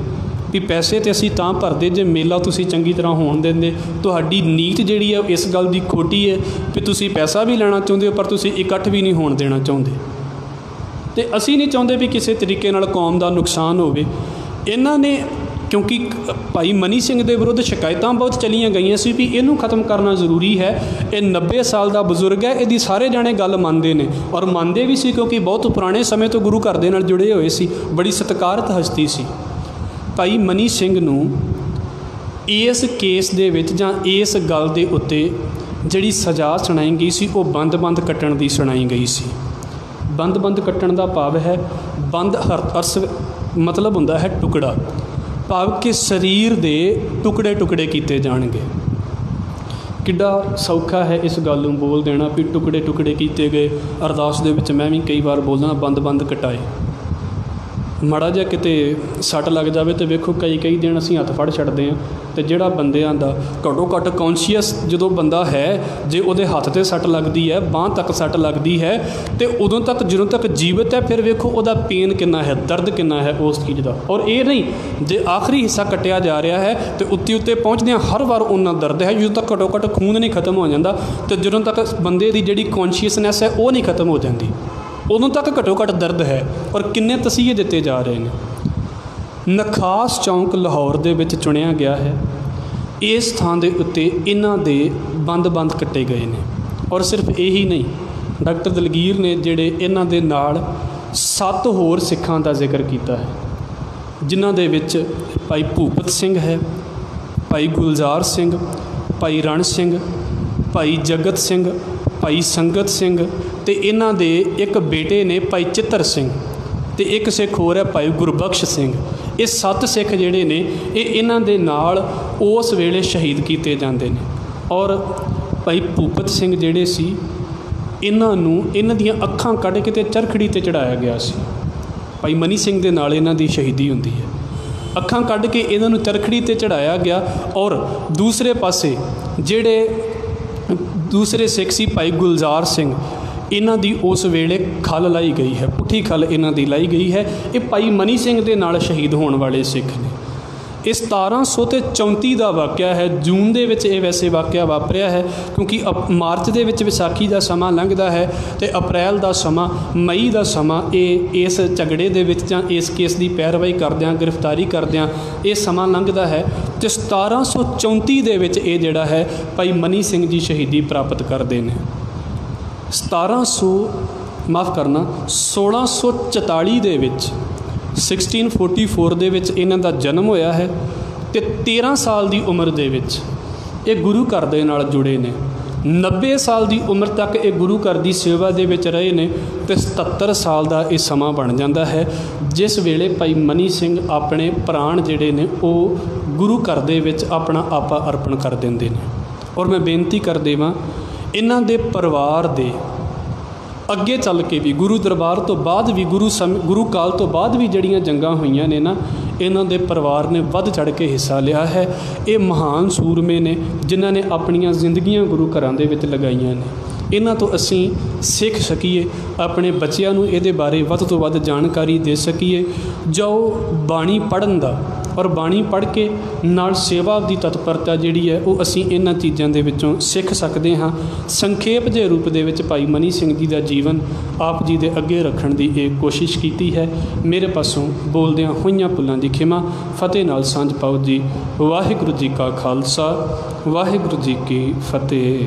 [SPEAKER 1] ਵੀ ਪੈਸੇ ਤੇ ਅਸੀਂ ਤਾਂ ਭਰਦੇ ਜੇ ਮੇਲਾ ਤੁਸੀਂ ਚੰਗੀ ਤਰ੍ਹਾਂ ਹੋਣ ਦਿੰਦੇ। ਤੁਹਾਡੀ ਨੀਤ ਜਿਹੜੀ ਆ ਉਹ ਇਸ ਗੱਲ ਦੀ ਖੋਟੀ ਹੈ ਵੀ ਤੁਸੀਂ ਪੈਸਾ ਵੀ ਲੈਣਾ ਚਾਹੁੰਦੇ ਹੋ, ਪਰ ਤੁਸੀਂ ਇਕੱਠ ਵੀ ਨਹੀਂ ਹੋਣ ਦੇਣਾ ਚਾਹੁੰਦੇ। ਤੇ ਅਸੀਂ ਨਹੀਂ ਚਾਹੁੰਦੇ ਵੀ ਕਿਸੇ ਤਰੀਕੇ ਨਾਲ ਕੌਮ ਦਾ ਨੁਕਸਾਨ ਹੋਵੇ। ਇਹਨਾਂ ਨੇ ਕਿਉਂਕਿ ਭਾਈ ਮਨੀ ਸਿੰਘ ਦੇ ਵਿਰੁੱਧ ਸ਼ਿਕਾਇਤਾਂ ਬਹੁਤ ਚਲੀਆਂ ਗਈਆਂ ਸੀ ਵੀ ਇਹਨੂੰ ਖਤਮ ਕਰਨਾ ਜ਼ਰੂਰੀ ਹੈ। ਇਹ 90 ਸਾਲ ਦਾ ਬਜ਼ੁਰਗ ਹੈ, ਇਹਦੀ ਸਾਰੇ ਜਾਣੇ ਗੱਲ ਮੰਨਦੇ ਨੇ ਔਰ ਮੰਨਦੇ ਵੀ ਸੀ ਕਿਉਂਕਿ ਬਹੁਤ ਪੁਰਾਣੇ ਸਮੇਂ ਤੋਂ ਗੁਰੂ ਘਰ ਦੇ ਨਾਲ ਜੁੜੇ ਹੋਏ ਸੀ, ਬੜੀ ਸਤਿਕਾਰਤ ਹਸਤੀ ਸੀ। ਭਾਈ ਮਨੀ ਸਿੰਘ ਨੂੰ ਇਸ ਕੇਸ ਦੇ ਵਿੱਚ ਜਾਂ ਇਸ ਗੱਲ ਦੇ ਉੱਤੇ ਜਿਹੜੀ ਸਜ਼ਾ ਸੁਣਾਈ ਗਈ ਸੀ, ਉਹ ਬੰਦ-ਬੰਦ ਕੱਟਣ ਦੀ ਸੁਣਾਈ ਗਈ ਸੀ। ਬੰਦ-ਬੰਦ ਕੱਟਣ ਦਾ ਭਾਵ ਹੈ, ਬੰਦ ਅਰਸ ਮਤਲਬ ਹੁੰਦਾ ਹੈ ਟੁਕੜਾ। ਭਾਵ ਕਿ ਸਰੀਰ ਦੇ ਟੁਕੜੇ ਟੁਕੜੇ ਕੀਤੇ ਜਾਣਗੇ। ਕਿੱਡਾ ਸੌਖਾ ਹੈ ਇਸ ਗੱਲ ਨੂੰ ਬੋਲ ਦੇਣਾ ਵੀ ਟੁਕੜੇ ਟੁਕੜੇ ਕੀਤੇ ਗਏ। ਅਰਦਾਸ ਦੇ ਵਿੱਚ ਮੈਂ ਵੀ ਕਈ ਵਾਰ ਬੋਲਦਾ ਬੰਦ-ਬੰਦ ਕਟਾਏ। ਮਾੜਾ ਜਿਹਾ ਕਿਤੇ ਸੱਟ ਲੱਗ ਜਾਵੇ ਤੇ ਵੇਖੋ ਕਈ ਕਈ ਦਿਨ ਅਸੀਂ ਹੱਥ ਫੜ ਛੱਡਦੇ ਹਾਂ ਤੇ ਜਿਹੜਾ ਬੰਦਿਆਂ ਦਾ ਘੱਟੋ ਘੱਟ ਕੌਨਸ਼ੀਅਸ ਜਦੋਂ ਬੰਦਾ ਹੈ, ਜੇ ਉਹਦੇ ਹੱਥ ਤੇ ਸੱਟ ਲੱਗਦੀ ਹੈ, ਬਾਹ ਤੱਕ ਸੱਟ ਲੱਗਦੀ ਹੈ, ਤੇ ਉਦੋਂ ਤੱਕ ਜਦੋਂ ਤੱਕ ਜੀਵਤ ਹੈ, ਫਿਰ ਵੇਖੋ ਉਹਦਾ ਪੇਨ ਕਿੰਨਾ ਹੈ, ਦਰਦ ਕਿੰਨਾ ਹੈ ਉਸ ਚੀਜ਼ ਦਾ। ਔਰ ਇਹ ਨਹੀਂ, ਜੇ ਆਖਰੀ ਹਿੱਸਾ ਕੱਟਿਆ ਜਾ ਰਿਹਾ ਹੈ, ਤੇ ਉੱਤੇ ਉੱਤੇ ਪਹੁੰਚਦਿਆਂ ਹਰ ਵਾਰ ਉਹਨਾਂ ਦਰਦ ਹੈ, ਜਦੋਂ ਤੱਕ ਘੱਟੋ ਘੱਟ ਖੂਨ ਨਹੀਂ ਖਤਮ ਹੋ ਜਾਂਦਾ ਤੇ ਜਦੋਂ ਤੱਕ ਬੰਦੇ ਦੀ ਜਿਹੜੀ ਕੌਨਸ਼ੀਅਸਨੈਸ ਹੈ, ਉਹ ਨਹੀਂ ਖਤਮ ਹੋ ਜਾਂਦੀ। ਉਦੋਂ ਤੱਕ ਘੱਟੋ ਘੱਟ ਦਰਦ ਹੈ ਔਰ ਕਿੰਨੇ ਤਸੀਹੇ ਦਿੱਤੇ ਜਾ ਰਹੇ ਨੇ। ਨਖਾਸ ਚੌਂਕ ਲਾਹੌਰ ਦੇ ਵਿੱਚ ਚੁਣਿਆ ਗਿਆ ਹੈ। ਇਸ ਥਾਂ ਦੇ ਉੱਤੇ ਇਹਨਾਂ ਦੇ ਬੰਦ-ਬੰਦ ਕੱਟੇ ਗਏ ਨੇ। ਔਰ ਸਿਰਫ ਇਹੀ ਨਹੀਂ, ਡਾਕਟਰ ਦਲਗੀਰ ਨੇ ਜਿਹੜੇ ਇਹਨਾਂ ਦੇ ਨਾਲ ਸੱਤ ਹੋਰ ਸਿੱਖਾਂ ਦਾ ਜ਼ਿਕਰ ਕੀਤਾ ਹੈ, ਜਿਨ੍ਹਾਂ ਦੇ ਵਿੱਚ ਭਾਈ ਭੂਪਤ ਸਿੰਘ ਹੈ, ਭਾਈ ਗੁਲਜ਼ਾਰ ਸਿੰਘ, ਭਾਈ ਰਣ ਸਿੰਘ, ਭਾਈ ਜਗਤ ਸਿੰਘ ਭਾਈ ਸੰਗਤ ਸਿੰਘ ਤੇ ਇਹਨਾਂ ਦੇ ਇੱਕ ਬੇਟੇ ਨੇ ਭਾਈ ਚਿੱਤਰ ਸਿੰਘ ਤੇ ਇੱਕ ਸਿੱਖ ਹੋਰ ਹੈ ਭਾਈ ਗੁਰਬਖਸ਼ ਸਿੰਘ। ਇਹ ਸੱਤ ਸਿੱਖ ਜਿਹੜੇ ਨੇ, ਇਹ ਇਹਨਾਂ ਦੇ ਨਾਲ ਉਸ ਵੇਲੇ ਸ਼ਹੀਦ ਕੀਤੇ ਜਾਂਦੇ ਨੇ। ਔਰ ਭਾਈ ਭੂਪਤ ਸਿੰਘ ਜਿਹੜੇ ਸੀ, ਇਹਨਾਂ ਨੂੰ ਇਹਨਾਂ ਦੀਆਂ ਅੱਖਾਂ ਕੱਢ ਕੇ ਤੇ ਚਰਖੜੀ ਤੇ ਚੜਾਇਆ ਗਿਆ ਸੀ। ਭਾਈ ਮਨੀ ਸਿੰਘ ਦੇ ਨਾਲ ਇਹਨਾਂ ਦੀ ਸ਼ਹੀਦੀ ਹੁੰਦੀ ਹੈ। ਅੱਖਾਂ ਕੱਢ ਕੇ ਇਹਨਾਂ ਨੂੰ ਚਰਖੜੀ ਤੇ ਚੜਾਇਆ ਗਿਆ ਔਰ ਦੂਸਰੇ ਪਾਸੇ ਜਿਹੜੇ ਦੂਸਰੇ ਸਿੱਖ ਸੀ ਭਾਈ ਗੁਲਜ਼ਾਰ ਸਿੰਘ। ਇਹਨਾਂ ਦੀ ਉਸ ਵੇਲੇ ਖਲ ਲਾਈ ਗਈ ਹੈ। ਪੁੱਠੀ ਖਲ ਇਹਨਾਂ ਦੀ ਲਾਈ ਗਈ ਹੈ। ਇਹ ਭਾਈ ਮਨੀ ਸਿੰਘ ਦੇ ਨਾਲ ਸ਼ਹੀਦ ਹੋਣ ਵਾਲੇ ਸਿੱਖ ਨੇ। ਇਹ 1734 ਦਾ ਵਾਕਿਆ ਹੈ। ਜੂਨ ਦੇ ਵਿੱਚ ਇਹ ਵੈਸੇ ਵਾਕਿਆ ਵਾਪਰਿਆ ਹੈ ਕਿਉਂਕਿ ਮਾਰਚ ਦੇ ਵਿੱਚ ਵਿਸਾਖੀ ਦਾ ਸਮਾਂ ਲੰਘਦਾ ਹੈ ਤੇ ਅਪ੍ਰੈਲ ਦਾ ਸਮਾਂ, ਮਈ ਦਾ ਸਮਾਂ, ਇਹ ਇਸ ਝਗੜੇ ਦੇ ਵਿੱਚ ਜਾਂ ਇਸ ਕੇਸ ਦੀ ਪੈਰਵਾਈ ਕਰਦਿਆਂ, ਗ੍ਰਿਫਤਾਰੀ ਕਰਦਿਆਂ ਇਹ ਸਮਾਂ ਲੰਘਦਾ ਹੈ ਤੇ 1734 ਦੇ ਵਿੱਚ ਇਹ ਜਿਹੜਾ ਹੈ ਭਾਈ ਮਨੀ ਸਿੰਘ ਜੀ ਸ਼ਹੀਦੀ ਪ੍ਰਾਪਤ ਕਰਦੇ ਨੇ। 1700 ਮਾਫ ਕਰਨਾ 1644 ਦੇ ਵਿੱਚ 1644 ਦੇ ਵਿੱਚ ਇਹਨਾਂ ਦਾ ਜਨਮ ਹੋਇਆ ਹੈ ਤੇ 13 ਸਾਲ ਦੀ ਉਮਰ ਦੇ ਵਿੱਚ ਇਹ ਗੁਰੂ ਘਰ ਦੇ ਨਾਲ ਜੁੜੇ ਨੇ। 90 ਸਾਲ ਦੀ ਉਮਰ ਤੱਕ ਇਹ ਗੁਰੂ ਘਰ ਦੀ ਸੇਵਾ ਦੇ ਵਿੱਚ ਰਹੇ ਨੇ ਤੇ 77 ਸਾਲ ਦਾ ਇਹ ਸਮਾਂ ਬਣ ਜਾਂਦਾ ਹੈ, ਜਿਸ ਵੇਲੇ ਭਾਈ ਮਨੀ ਸਿੰਘ ਆਪਣੇ ਪ੍ਰਾਣ ਜਿਹੜੇ ਨੇ ਉਹ ਗੁਰੂ ਘਰ ਦੇ ਵਿੱਚ ਆਪਣਾ ਆਪਾ ਅਰਪਣ ਕਰ ਦਿੰਦੇ ਨੇ। ਔਰ ਮੈਂ ਬੇਨਤੀ ਕਰ ਦੇਵਾਂ, ਇਹਨਾਂ ਦੇ ਪਰਿਵਾਰ ਦੇ ਅੱਗੇ ਚੱਲ ਕੇ ਵੀ, ਗੁਰੂ ਦਰਬਾਰ ਤੋਂ ਬਾਅਦ ਵੀ, ਗੁਰੂ ਸਮ, ਗੁਰੂ ਕਾਲ ਤੋਂ ਬਾਅਦ ਵੀ ਜਿਹੜੀਆਂ ਜੰਗਾਂ ਹੋਈਆਂ ਨੇ ਨਾ, ਇਹਨਾਂ ਦੇ ਪਰਿਵਾਰ ਨੇ ਵੱਧ ਚੜ ਕੇ ਹਿੱਸਾ ਲਿਆ ਹੈ। ਇਹ ਮਹਾਨ ਸੂਰਮੇ ਨੇ, ਜਿਨ੍ਹਾਂ ਨੇ ਆਪਣੀਆਂ ਜ਼ਿੰਦਗੀਆਂ ਗੁਰੂ ਘਰਾਂ ਦੇ ਵਿੱਚ ਲਗਾਈਆਂ ਨੇ। ਇਹਨਾਂ ਤੋਂ ਅਸੀਂ ਸਿੱਖ ਸਕੀਏ, ਆਪਣੇ ਬੱਚਿਆਂ ਨੂੰ ਇਹਦੇ ਬਾਰੇ ਵੱਧ ਤੋਂ ਵੱਧ ਜਾਣਕਾਰੀ ਦੇ ਸਕੀਏ। ਜੋ ਬਾਣੀ ਪੜਨ ਦਾ ਔਰ ਬਾਣੀ ਪੜ੍ਹ ਕੇ ਨਾਲ ਸੇਵਾ ਦੀ ਤਤਪਰਤਾ ਜਿਹੜੀ ਹੈ, ਉਹ ਅਸੀਂ ਇਹਨਾਂ ਚੀਜ਼ਾਂ ਦੇ ਵਿੱਚੋਂ ਸਿੱਖ ਸਕਦੇ ਹਾਂ। ਸੰਖੇਪ ਦੇ ਰੂਪ ਦੇ ਵਿੱਚ ਭਾਈ ਮਨੀ ਸਿੰਘ ਜੀ ਦਾ ਜੀਵਨ ਆਪ ਜੀ ਦੇ ਅੱਗੇ ਰੱਖਣ ਦੀ ਇਹ ਕੋਸ਼ਿਸ਼ ਕੀਤੀ ਹੈ। ਮੇਰੇ ਪਾਸੋਂ ਬੋਲਦਿਆਂ ਹੋਈਆਂ ਭੁੱਲਾਂ ਦੀ ਖਿਮਾ, ਫਤਿਹ ਨਾਲ ਸਾਂਝ ਪਾਓ ਜੀ। ਵਾਹਿਗੁਰੂ ਜੀ ਕਾ ਖਾਲਸਾ, ਵਾਹਿਗੁਰੂ ਜੀ ਕੀ ਫਤਿਹ।